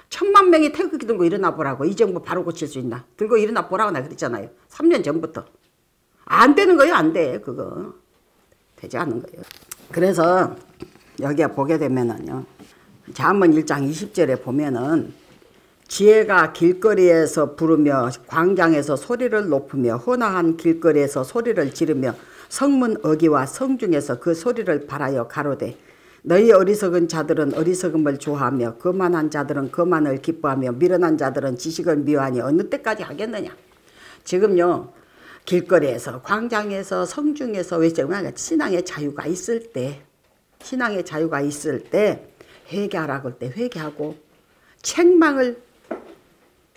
천만 명이 태극기 들고 일어나 보라고 이 정부 바로 고칠 수 있나. 들고 일어나 보라고 내가 그랬잖아요. 3년 전부터. 안 되는 거예요. 안 돼. 그거. 되지 않는 거예요. 그래서 여기에 보게 되면은요. 잠언 1장 20절에 보면은 지혜가 길거리에서 부르며 광장에서 소리를 높으며 헌화한 길거리에서 소리를 지르며 성문 어기와 성중에서 그 소리를 바라여 가로되 너희 어리석은 자들은 어리석음을 좋아하며 거만한 자들은 거만을 기뻐하며 미련한 자들은 지식을 미워하니 어느 때까지 하겠느냐? 지금요 길거리에서 광장에서 성중에서 왜 지금 신앙의 자유가 있을 때 신앙의 자유가 있을 때 회개하라고 할 때 회개하고 책망을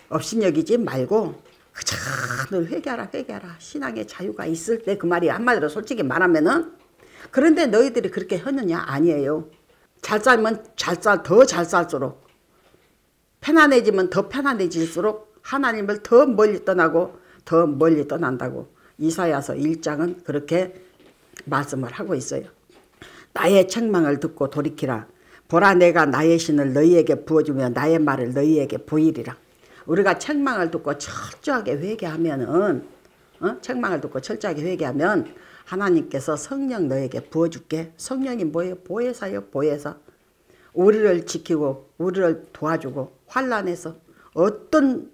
업신여기지 말고 그저 늘 회개하라 회개하라. 신앙의 자유가 있을 때 그 말이 한마디로 솔직히 말하면은 그런데 너희들이 그렇게 하느냐? 아니에요. 잘 살면 잘 살 더 잘 살수록 편안해지면 더 편안해질수록 하나님을 더 멀리 떠나고 더 멀리 떠난다고. 이사야서 1장은 그렇게 말씀을 하고 있어요. 나의 책망을 듣고 돌이키라. 보라 내가 나의 신을 너희에게 부어주며 나의 말을 너희에게 보이리라. 우리가 책망을 듣고 철저하게 회개하면은 어? 책망을 듣고 철저하게 회개하면 하나님께서 성령 너에게 부어줄게. 성령이 뭐예요? 보혜사요 보혜사. 우리를 지키고 우리를 도와주고 환란에서 어떤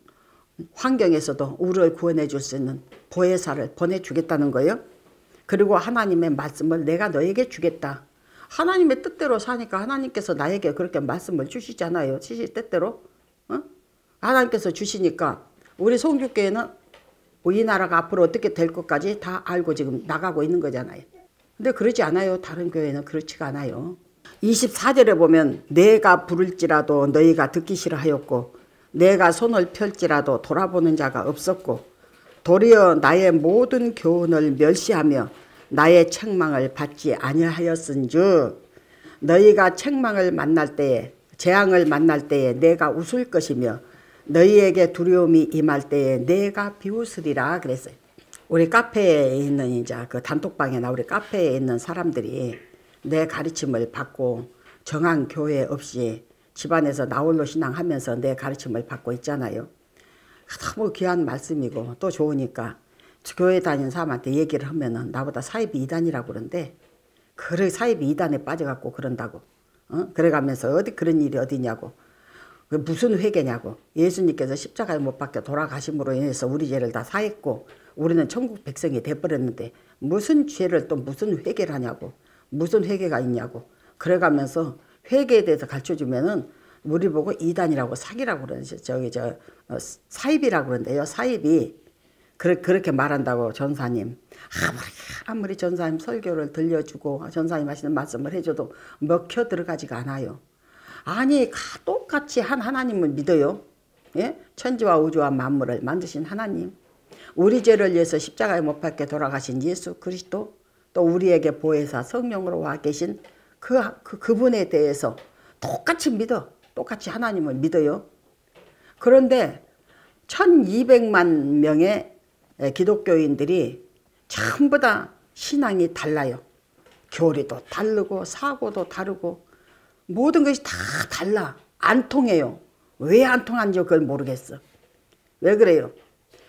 환경에서도 우리를 구원해 줄 수 있는 보혜사를 보내주겠다는 거예요. 그리고 하나님의 말씀을 내가 너에게 주겠다. 하나님의 뜻대로 사니까 하나님께서 나에게 그렇게 말씀을 주시잖아요. 주실 뜻대로. 어? 하나님께서 주시니까 우리 송주교회는 이 나라가 앞으로 어떻게 될 것까지 다 알고 지금 나가고 있는 거잖아요. 근데 그러지 않아요. 다른 교회는 그렇지가 않아요. 24절에 보면 내가 부를지라도 너희가 듣기 싫어하였고 내가 손을 펼지라도 돌아보는 자가 없었고 도리어 나의 모든 교훈을 멸시하며 나의 책망을 받지 아니하였은즉 너희가 책망을 만날 때에 재앙을 만날 때에 내가 웃을 것이며 너희에게 두려움이 임할 때에 내가 비웃으리라 그랬어요. 우리 카페에 있는 이제 그 단톡방에나 우리 카페에 있는 사람들이 내 가르침을 받고 정한 교회 없이 집안에서 나홀로 신앙하면서 내 가르침을 받고 있잖아요. 너무 귀한 말씀이고 또 좋으니까 교회 다니는 사람한테 얘기를 하면은 나보다 사입이 2단이라고 그러는데 그래 사입이 2단에 빠져갖고 그런다고 어? 그래가면서 어디 그런 일이 어디냐고 그 무슨 회개냐고 예수님께서 십자가에 못 박혀 돌아가심으로 인해서 우리 죄를 다 사했고 우리는 천국 백성이 돼버렸는데 무슨 죄를 또 무슨 회개를 하냐고 무슨 회개가 있냐고 그래가면서 회개에 대해서 가르쳐주면은 우리 보고 이단이라고 사기라고 그러는데 저기 저 어, 사입이라고 그러는데요 사입이 그렇게 말한다고 전사님. 아무리, 아무리 전사님 설교를 들려주고 전사님 하시는 말씀을 해줘도 먹혀 들어가지가 않아요. 아니 똑같이 한 하나님을 믿어요. 예? 천지와 우주와 만물을 만드신 하나님. 우리 죄를 위해서 십자가에 못 박게 돌아가신 예수 그리스도 또 우리에게 보혜사 성령으로 와 계신 그, 그, 그분에 대해서 똑같이 믿어. 똑같이 하나님을 믿어요. 그런데 1200만 명의 예, 기독교인들이 전부 다 신앙이 달라요. 교리도 다르고 사고도 다르고 모든 것이 다 달라. 안 통해요. 왜 안 통한지 그걸 모르겠어. 왜 그래요?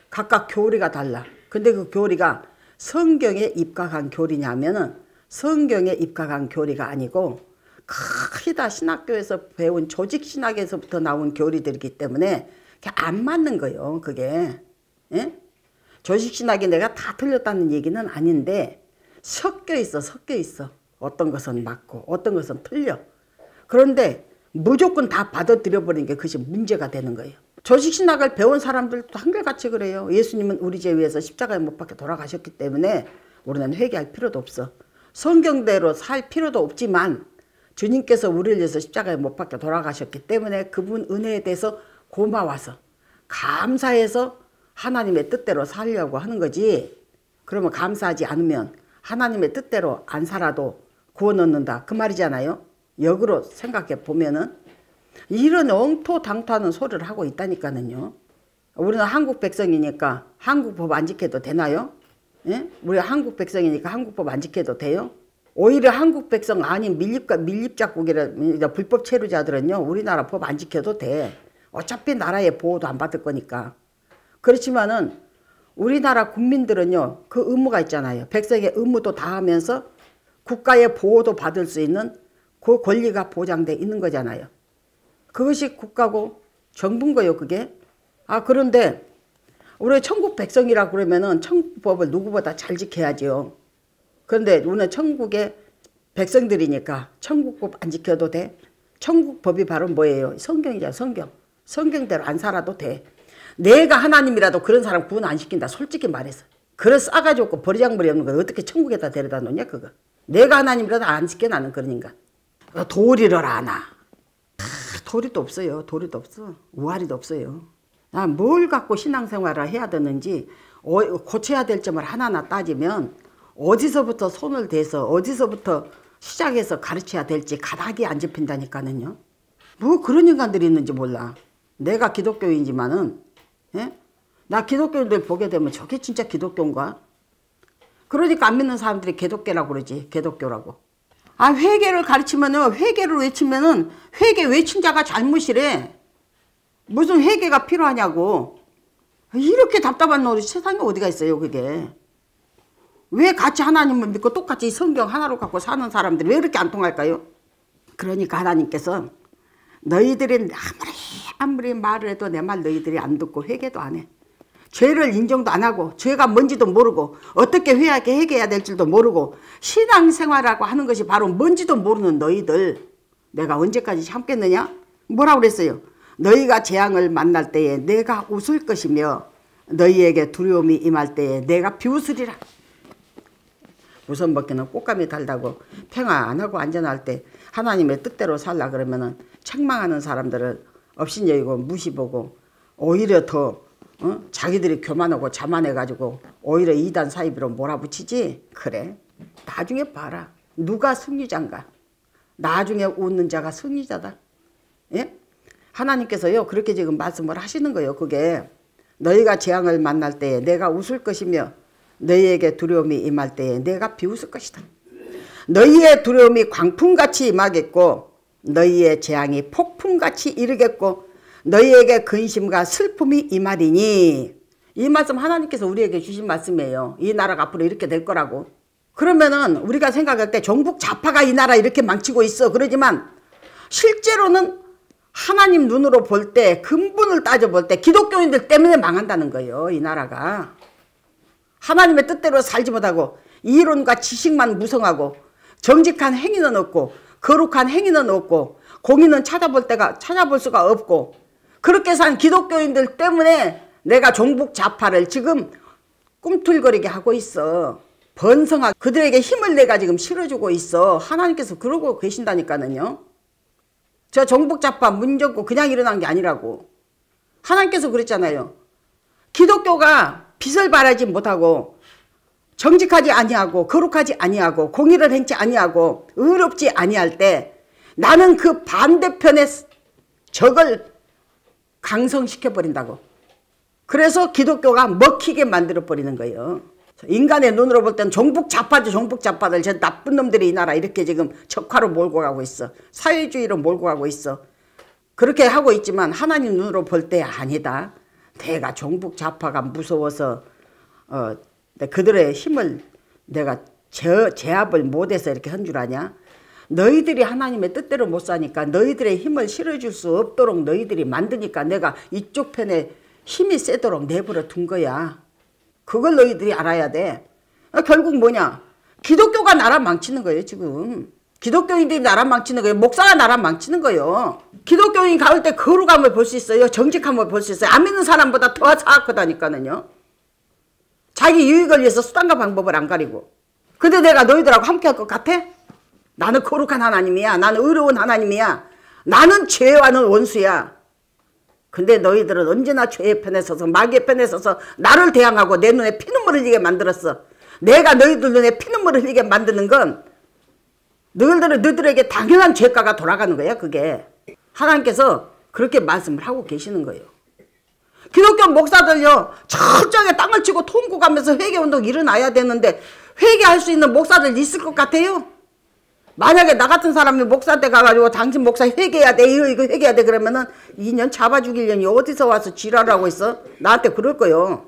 각각 교리가 달라. 근데 그 교리가 성경에 입각한 교리냐면은 성경에 입각한 교리가 아니고 크다 신학교에서 배운 조직 신학에서부터 나온 교리들이기 때문에 안 맞는 거예요. 그게 예? 조직 신학이 내가 다 틀렸다는 얘기는 아닌데 섞여 있어, 섞여 있어. 어떤 것은 맞고 어떤 것은 틀려. 그런데 무조건 다 받아들여 버리는 게 그것이 문제가 되는 거예요. 조직신학을 배운 사람들도 한결같이 그래요. 예수님은 우리 죄 위해서 십자가에 못 박혀 돌아가셨기 때문에 우리는 회개할 필요도 없어. 성경대로 살 필요도 없지만 주님께서 우리를 위해서 십자가에 못 박혀 돌아가셨기 때문에 그분 은혜에 대해서 고마워서 감사해서 하나님의 뜻대로 살려고 하는 거지. 그러면 감사하지 않으면 하나님의 뜻대로 안 살아도 구원 얻는다. 그 말이잖아요. 역으로 생각해 보면은 이런 엉토당토하는 소리를 하고 있다니까는요. 우리는 한국 백성이니까 한국법 안 지켜도 되나요? 예? 우리 한국 백성이니까 한국법 안 지켜도 돼요? 오히려 한국 백성 아닌 밀립과 밀립작국이라 불법 체류자들은요 우리나라 법 안 지켜도 돼. 어차피 나라의 보호도 안 받을 거니까. 그렇지만은 우리나라 국민들은요 그 의무가 있잖아요. 백성의 의무도 다 하면서 국가의 보호도 받을 수 있는 그 권리가 보장돼 있는 거잖아요. 그것이 국가고 정부인 거요 그게. 아 그런데 우리 천국 백성이라 그러면은 천국법을 누구보다 잘 지켜야죠. 그런데 우리는 천국의 백성들이니까 천국법 안 지켜도 돼. 천국법이 바로 뭐예요? 성경이잖아 성경. 성경대로 안 살아도 돼. 내가 하나님이라도 그런 사람 구원 안 시킨다. 솔직히 말해서. 그래 싸가지 없고 버리장머리 없는 거 어떻게 천국에다 데려다 놓냐 그거. 내가 하나님이라도 안 지켜 나는 그런 인간. 도리를 아나. 도리도 없어요. 도리도 없어. 우아리도 없어요. 아, 뭘 갖고 신앙생활을 해야 되는지 어, 고쳐야 될 점을 하나하나 따지면 어디서부터 손을 대서 어디서부터 시작해서 가르쳐야 될지 가닥이 안 잡힌다니까는요. 뭐 그런 인간들이 있는지 몰라. 내가 기독교인지만은 예? 나 기독교인들 보게 되면 저게 진짜 기독교인가? 그러니까 안 믿는 사람들이 개독교라고 그러지. 개독교라고. 아 회개를 가르치면은 회개를 외치면은 회개 외친 자가 잘못이래. 무슨 회개가 필요하냐고. 이렇게 답답한 노릇 세상에 어디가 있어요 그게. 왜 같이 하나님을 믿고 똑같이 성경 하나로 갖고 사는 사람들이 왜 이렇게 안 통할까요? 그러니까 하나님께서 너희들이 아무리 아무리 말을 해도 내 말 너희들이 안 듣고 회개도 안 해. 죄를 인정도 안 하고 죄가 뭔지도 모르고 어떻게 회하게 회개해야 될 줄도 모르고 신앙생활하고 하는 것이 바로 뭔지도 모르는 너희들 내가 언제까지 참겠느냐? 뭐라고 그랬어요? 너희가 재앙을 만날 때에 내가 웃을 것이며 너희에게 두려움이 임할 때에 내가 비웃으리라. 우선 먹기는 꽃감이 달다고 평화 안 하고 안전할 때 하나님의 뜻대로 살라 그러면은 책망하는 사람들을 업신여기고 무시보고 오히려 더 어? 자기들이 교만하고 자만해가지고 오히려 이단 사이비로 몰아붙이지? 그래. 나중에 봐라. 누가 승리자인가? 나중에 웃는 자가 승리자다. 예? 하나님께서요 그렇게 지금 말씀을 하시는 거예요 그게. 너희가 재앙을 만날 때에 내가 웃을 것이며 너희에게 두려움이 임할 때에 내가 비웃을 것이다. 너희의 두려움이 광풍같이 임하겠고 너희의 재앙이 폭풍같이 이르겠고 너희에게 근심과 슬픔이 임하리니 이 말씀 하나님께서 우리에게 주신 말씀이에요. 이 나라가 앞으로 이렇게 될 거라고. 그러면은 우리가 생각할 때 종북 좌파가 이 나라 이렇게 망치고 있어. 그러지만 실제로는 하나님 눈으로 볼 때 근본을 따져볼 때 기독교인들 때문에 망한다는 거예요. 이 나라가. 하나님의 뜻대로 살지 못하고 이론과 지식만 무성하고 정직한 행위는 없고 거룩한 행위는 없고 공의는 찾아볼 때가 찾아볼 수가 없고 그렇게 산 기독교인들 때문에 내가 종북 좌파를 지금 꿈틀거리게 하고 있어. 번성하 그들에게 힘을 내가 지금 실어주고 있어. 하나님께서 그러고 계신다니까는요. 저 종북 좌파 문정고 그냥 일어난 게 아니라고. 하나님께서 그랬잖아요. 기독교가 빛을 발하지 못하고 정직하지 아니하고 거룩하지 아니하고 공의를 행치 아니하고 의롭지 아니할 때 나는 그 반대편의 적을 강성시켜 버린다고. 그래서 기독교가 먹히게 만들어 버리는 거예요. 인간의 눈으로 볼 때는 종북 좌파죠. 종북 좌파들. 저 나쁜 놈들이 이 나라 이렇게 지금 적화로 몰고 가고 있어. 사회주의로 몰고 가고 있어. 그렇게 하고 있지만 하나님 눈으로 볼 때 아니다. 내가 종북 좌파가 무서워서 어, 그들의 힘을 내가 제, 제압을 못해서 이렇게 한 줄 아냐? 너희들이 하나님의 뜻대로 못 사니까 너희들의 힘을 실어줄 수 없도록 너희들이 만드니까 내가 이쪽 편에 힘이 세도록 내버려 둔 거야. 그걸 너희들이 알아야 돼. 아, 결국 뭐냐? 기독교가 나라 망치는 거예요, 지금. 기독교인들이 나라 망치는 거예요. 목사가 나라 망치는 거예요. 기독교인이 가을 때 거룩함을 볼 수 있어요. 정직함을 볼 수 있어요. 안 믿는 사람보다 더 사악하다니까는요. 자기 유익을 위해서 수단과 방법을 안 가리고. 근데 내가 너희들하고 함께 할 것 같아? 나는 거룩한 하나님이야. 나는 의로운 하나님이야. 나는 죄와는 원수야. 근데 너희들은 언제나 죄의 편에 서서 마귀의 편에 서서 나를 대항하고 내 눈에 피눈물 흘리게 만들었어. 내가 너희들 눈에 피눈물 흘리게 만드는 건 너희들은 너희들에게 당연한 죄가가 돌아가는 거야 그게. 하나님께서 그렇게 말씀을 하고 계시는 거예요. 기독교 목사들요 철저하게 땅을 치고 통곡하면서 회개운동 일어나야 되는데 회개할 수 있는 목사들 있을 것 같아요? 만약에 나 같은 사람이 목사한테 가가지고 당신 목사 회개해야 돼 이거 이거 회개해야 돼 그러면은 2년 잡아 죽이려니 어디서 와서 지랄하고 있어? 나한테 그럴 거요.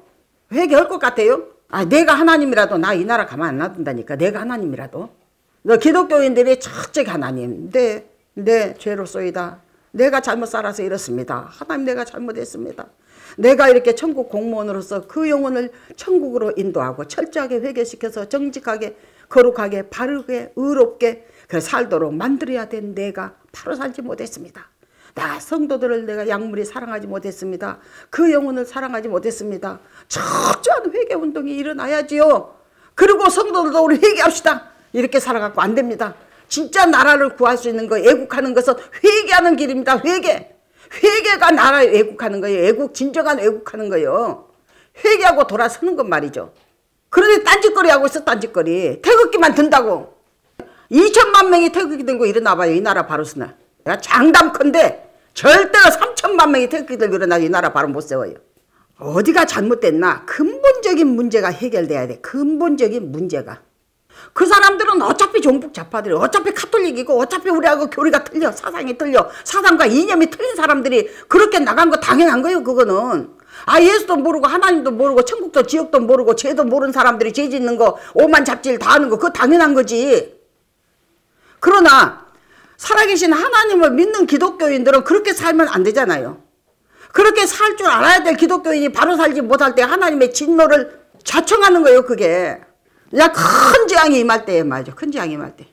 회개할 것 같아요? 아 내가 하나님이라도 나 이 나라 가만 안 놔둔다니까 내가 하나님이라도 너 기독교인들이 철저히 하나님 내, 내 죄로소이다 내가 잘못 살아서 이렇습니다 하나님 내가 잘못했습니다 내가 이렇게 천국 공무원으로서 그 영혼을 천국으로 인도하고 철저하게 회개시켜서 정직하게 거룩하게 바르게 의롭게 그 살도록 만들어야 된 내가 바로 살지 못했습니다. 나 성도들을 내가 약물이 사랑하지 못했습니다. 그 영혼을 사랑하지 못했습니다. 철저한 회개 운동이 일어나야지요. 그리고 성도들도 우리 회개합시다. 이렇게 살아갖고 안 됩니다. 진짜 나라를 구할 수 있는 거 애국하는 것은 회개하는 길입니다. 회개. 회개가 나라 애국하는 거예요. 애국 진정한 애국하는 거예요. 회개하고 돌아서는 것 말이죠. 그런데 딴짓거리 하고 있어 딴짓거리. 태극기만 든다고. 2천만 명이 태극기 들고 일어나 봐요. 이 나라 바로 쓰나. 내가 장담컨대 절대로 3천만 명이 태극기 들고 일어나 이 나라 바로 못 세워요. 어디가 잘못됐나? 근본적인 문제가 해결돼야 돼. 근본적인 문제가. 그 사람들은 어차피 종북 좌파들이 어차피 카톨릭이고 어차피 우리하고 교리가 틀려 사상이 틀려 사상과 이념이 틀린 사람들이 그렇게 나간 거 당연한 거예요 그거는 아 예수도 모르고 하나님도 모르고 천국도 지옥도 모르고 죄도 모르는 사람들이 죄 짓는 거 오만 잡질 다 하는 거 그거 당연한 거지 그러나 살아계신 하나님을 믿는 기독교인들은 그렇게 살면 안 되잖아요. 그렇게 살 줄 알아야 될 기독교인이 바로 살지 못할 때 하나님의 진노를 자청하는 거예요, 그게. 그냥 큰 재앙이 임할 때에 말이죠. 큰 재앙이 임할 때.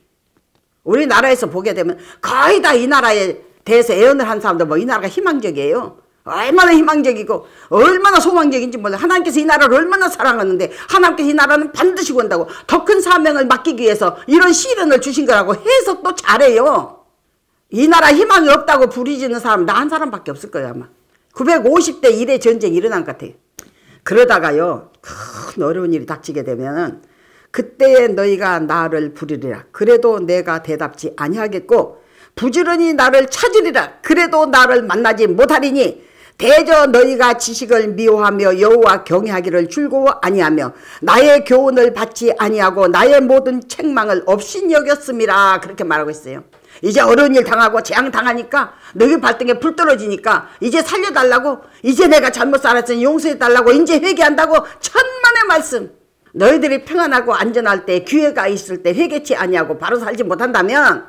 우리나라에서 보게 되면 거의 다 이 나라에 대해서 애언을 한 사람들 뭐 이 나라가 희망적이에요. 얼마나 희망적이고 얼마나 소망적인지 몰라 하나님께서 이 나라를 얼마나 사랑하는데 하나님께서 이 나라는 반드시 원다고 더 큰 사명을 맡기기 위해서 이런 시련을 주신 거라고 해석도 잘해요. 이 나라 희망이 없다고 부리지는 사람 나 한 사람밖에 없을 거예요 아마. 950대 1의 전쟁이 일어난 것 같아요. 그러다가요 큰 어려운 일이 닥치게 되면은 그때에 너희가 나를 부르리라. 그래도 내가 대답지 아니하겠고 부지런히 나를 찾으리라. 그래도 나를 만나지 못하리니 대저 너희가 지식을 미워하며 여호와 경외하기를 줄고 아니하며 나의 교훈을 받지 아니하고 나의 모든 책망을 없인 여겼음이라 그렇게 말하고 있어요. 이제 어려운 일 당하고 재앙 당하니까 너희 발등에 불 떨어지니까 이제 살려달라고 이제 내가 잘못 살았으니 용서해달라고 이제 회개한다고 천만의 말씀 너희들이 평안하고 안전할 때 기회가 있을 때 회개치 아니하고 바로 살지 못한다면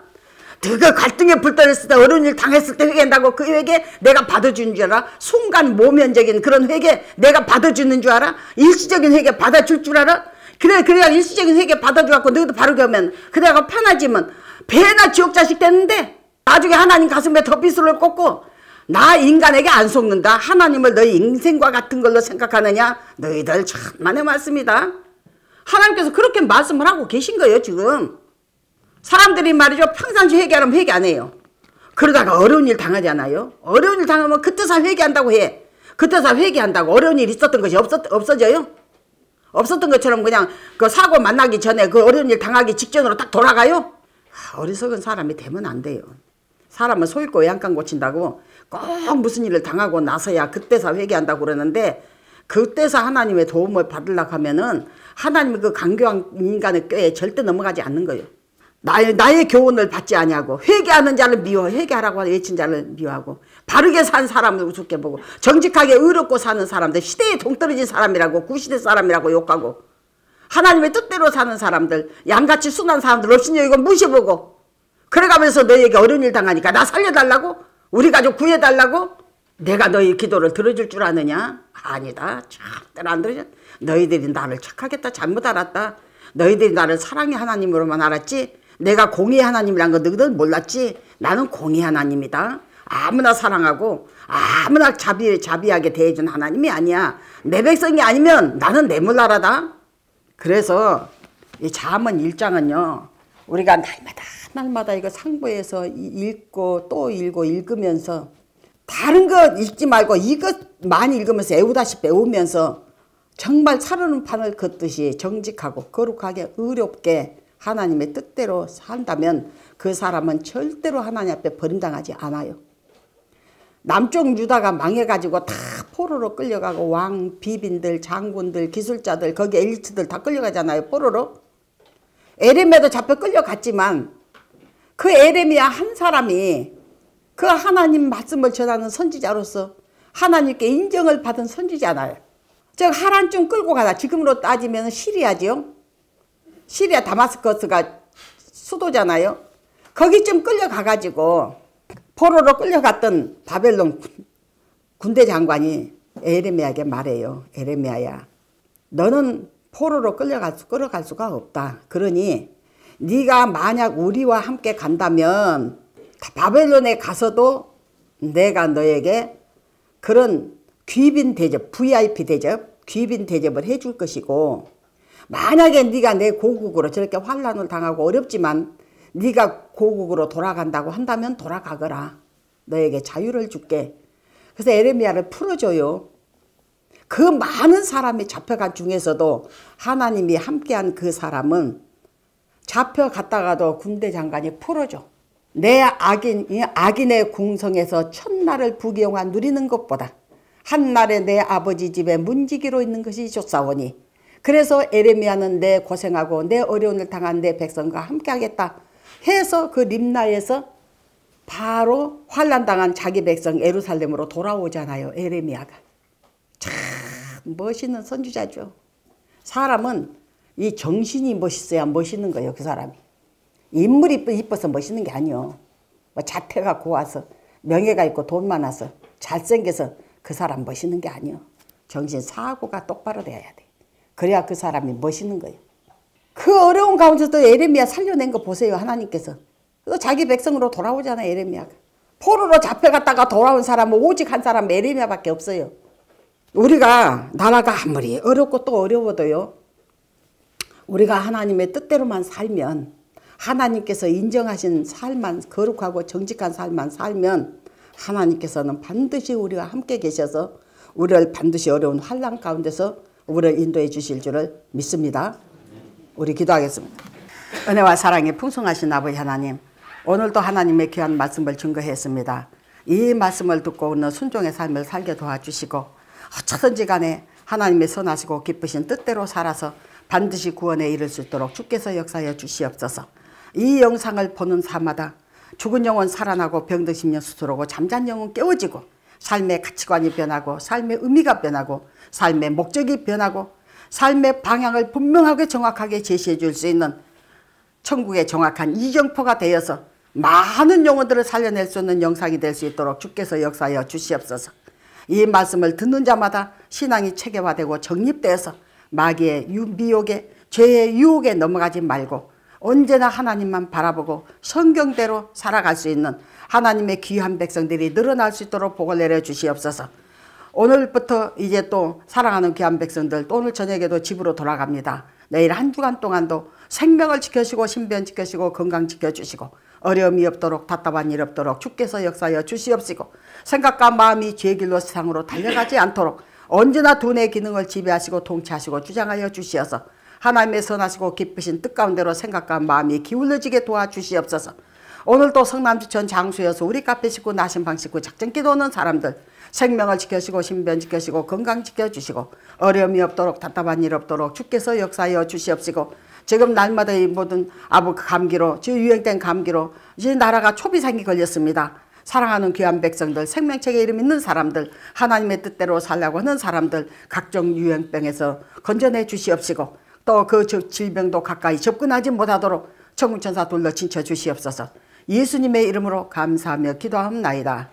너가 갈등에 불떠냈을 때 어려운 일 당했을 때 회개한다고 그 회개 내가 받아주는 줄 알아? 순간 모면적인 그런 회개 내가 받아주는 줄 알아? 일시적인 회개 받아줄 줄 알아? 그래 그래야 일시적인 회개 받아줘갖고 너희도 바르게 하면 그래가 편하지만 배나 지옥 자식 됐는데 나중에 하나님 가슴에 더 비수를 꽂고 나 인간에게 안 속는다 하나님을 너희 인생과 같은 걸로 생각하느냐 너희들 참만의 말씀이다 하나님께서 그렇게 말씀을 하고 계신 거예요 지금 사람들이 말이죠. 평상시 회개하면 회개 안 해요. 그러다가 어려운 일 당하잖아요. 어려운 일 당하면 그때서 회개한다고 해. 그때서 회개한다고 어려운 일 있었던 것이 없었, 없어져요? 없었던 것처럼 그냥 그 사고 만나기 전에 그 어려운 일 당하기 직전으로 딱 돌아가요? 어리석은 사람이 되면 안 돼요. 사람은 소잃고 외양간 고친다고 꼭 무슨 일을 당하고 나서야 그때서 회개한다고 그러는데 그때서 하나님의 도움을 받으려고 하면은 하나님의 그 강교한 인간의 꾀에 절대 넘어가지 않는 거예요. 나의, 나의 교훈을 받지 아니하고 회개하는 자를 미워 회개하라고 외친 자를 미워하고 바르게 산 사람을 우습게 보고 정직하게 의롭고 사는 사람들 시대에 동떨어진 사람이라고 구시대 사람이라고 욕하고 하나님의 뜻대로 사는 사람들 양같이 순한 사람들 없이 여기고 무시보고 그래가면서 너희에게 어려운 일 당하니까 나 살려달라고? 우리 가족 구해달라고? 내가 너희 기도를 들어줄 줄 아느냐? 아니다. 절대로 안 들어줘. 너희들이 나를 착하겠다. 잘못 알았다. 너희들이 나를 사랑의 하나님으로만 알았지 내가 공의 하나님이란 거 너희들 몰랐지? 나는 공의 하나님이다. 아무나 사랑하고 아무나 자비, 자비하게 대해준 하나님이 아니야. 내 백성이 아니면 나는 내물나라다. 그래서 이 잠언 1장은요. 우리가 날마다 날마다 이거 상부에서 읽고 또 읽고 읽으면서 다른 거 읽지 말고 이것 많이 읽으면서 애우다시피 배우면서 정말 사르는 판을 걷듯이 정직하고 거룩하게 의롭게 하나님의 뜻대로 산다면 그 사람은 절대로 하나님 앞에 버림당하지 않아요. 남쪽 유다가 망해가지고 다 포로로 끌려가고 왕, 비빈들, 장군들, 기술자들, 거기 엘리트들 다 끌려가잖아요. 포로로. 에레미야도 잡혀 끌려갔지만 그 에레미야 한 사람이 그 하나님 말씀을 전하는 선지자로서 하나님께 인정을 받은 선지자나요. 즉 하란쯤 끌고 가다 지금으로 따지면 시리아지요. 시리아 다마스커스가 수도잖아요. 거기쯤 끌려가가지고 포로로 끌려갔던 바벨론 군대 장관이 에레미야에게 말해요. 에레미야야 너는 포로로 끌려갈, 수, 끌어갈 수가 없다. 그러니 네가 만약 우리와 함께 간다면 바벨론에 가서도 내가 너에게 그런 귀빈 대접, VIP 대접, 귀빈 대접을 해줄 것이고 만약에 네가 내 고국으로 저렇게 환란을 당하고 어렵지만 네가 고국으로 돌아간다고 한다면 돌아가거라. 너에게 자유를 줄게. 그래서 에레미야를 풀어줘요. 그 많은 사람이 잡혀간 중에서도 하나님이 함께한 그 사람은 잡혀갔다가도 군대 장관이 풀어줘. 내 악인, 악인의 궁성에서 첫날을 부귀영화 누리는 것보다 한날에 내 아버지 집에 문지기로 있는 것이 좋사오니 그래서 에레미야는 내 고생하고 내 어려움을 당한 내 백성과 함께하겠다 해서 그 림나에서 바로 환란당한 자기 백성 에루살렘으로 돌아오잖아요. 에레미야가. 참 멋있는 선주자죠. 사람은 이 정신이 멋있어야 멋있는 거예요. 그 사람이. 인물이 이뻐서 멋있는 게 아니요. 뭐 자태가 고와서 명예가 있고 돈 많아서 잘생겨서 그 사람 멋있는 게 아니요. 정신 사고가 똑바로 돼야 돼. 그래야 그 사람이 멋있는 거예요. 그 어려운 가운데서도 에레미야 살려낸 거 보세요. 하나님께서. 또 자기 백성으로 돌아오잖아요. 에레미야가. 포로로 잡혀갔다가 돌아온 사람은 오직 한 사람 에레미야밖에 없어요. 우리가 나라가 아무리 어렵고 또 어려워도요. 우리가 하나님의 뜻대로만 살면 하나님께서 인정하신 삶만 거룩하고 정직한 삶만 살면 하나님께서는 반드시 우리와 함께 계셔서 우리를 반드시 어려운 환란 가운데서 우리를 인도해 주실 줄을 믿습니다. 우리 기도하겠습니다. 은혜와 사랑이 풍성하신 아버지 하나님 오늘도 하나님의 귀한 말씀을 증거했습니다. 이 말씀을 듣고 오늘 순종의 삶을 살게 도와주시고 어쩌든지 간에 하나님의 선하시고 기쁘신 뜻대로 살아서 반드시 구원에 이를 수 있도록 주께서 역사하여 주시옵소서. 이 영상을 보는 사마다 죽은 영혼 살아나고 병든 심령 수술하고 잠잔 영혼 깨워지고 삶의 가치관이 변하고 삶의 의미가 변하고 삶의 목적이 변하고 삶의 방향을 분명하게 정확하게 제시해 줄 수 있는 천국의 정확한 이정포가 되어서 많은 영혼들을 살려낼 수 있는 영상이 될 수 있도록 주께서 역사하여 주시옵소서. 이 말씀을 듣는 자마다 신앙이 체계화되고 정립되어서 마귀의 미혹에 죄의 유혹에 넘어가지 말고 언제나 하나님만 바라보고 성경대로 살아갈 수 있는 하나님의 귀한 백성들이 늘어날 수 있도록 복을 내려 주시옵소서. 오늘부터 이제 또 사랑하는 귀한 백성들 또 오늘 저녁에도 집으로 돌아갑니다. 내일 한 주간 동안도 생명을 지켜주시고 신변 지켜주시고 건강 지켜주시고 어려움이 없도록 답답한 일 없도록 주께서 역사하여 주시옵시고 생각과 마음이 죄 길로 세상으로 달려가지 않도록 언제나 두뇌 기능을 지배하시고 통치하시고 주장하여 주시어서 하나님의 선하시고 기쁘신 뜻 가운데로 생각과 마음이 기울어지게 도와주시옵소서 오늘도 성남주천 장수여서 우리 카페 식구 나신방 식구 작전 기도하는 사람들 생명을 지켜주시고 신변 지켜주시고 건강 지켜주시고 어려움이 없도록 답답한 일 없도록 주께서 역사하여 주시옵시고 지금 날마다 이 모든 아부 감기로 저 유행된 감기로 이제 나라가 초비상이 걸렸습니다. 사랑하는 귀한 백성들, 생명책에 이름 있는 사람들, 하나님의 뜻대로 살려고 하는 사람들, 각종 유행병에서 건져내 주시옵시고 또 그 질병도 가까이 접근하지 못하도록 천군천사 돌려 친쳐 주시옵소서. 예수님의 이름으로 감사하며 기도하옵나이다.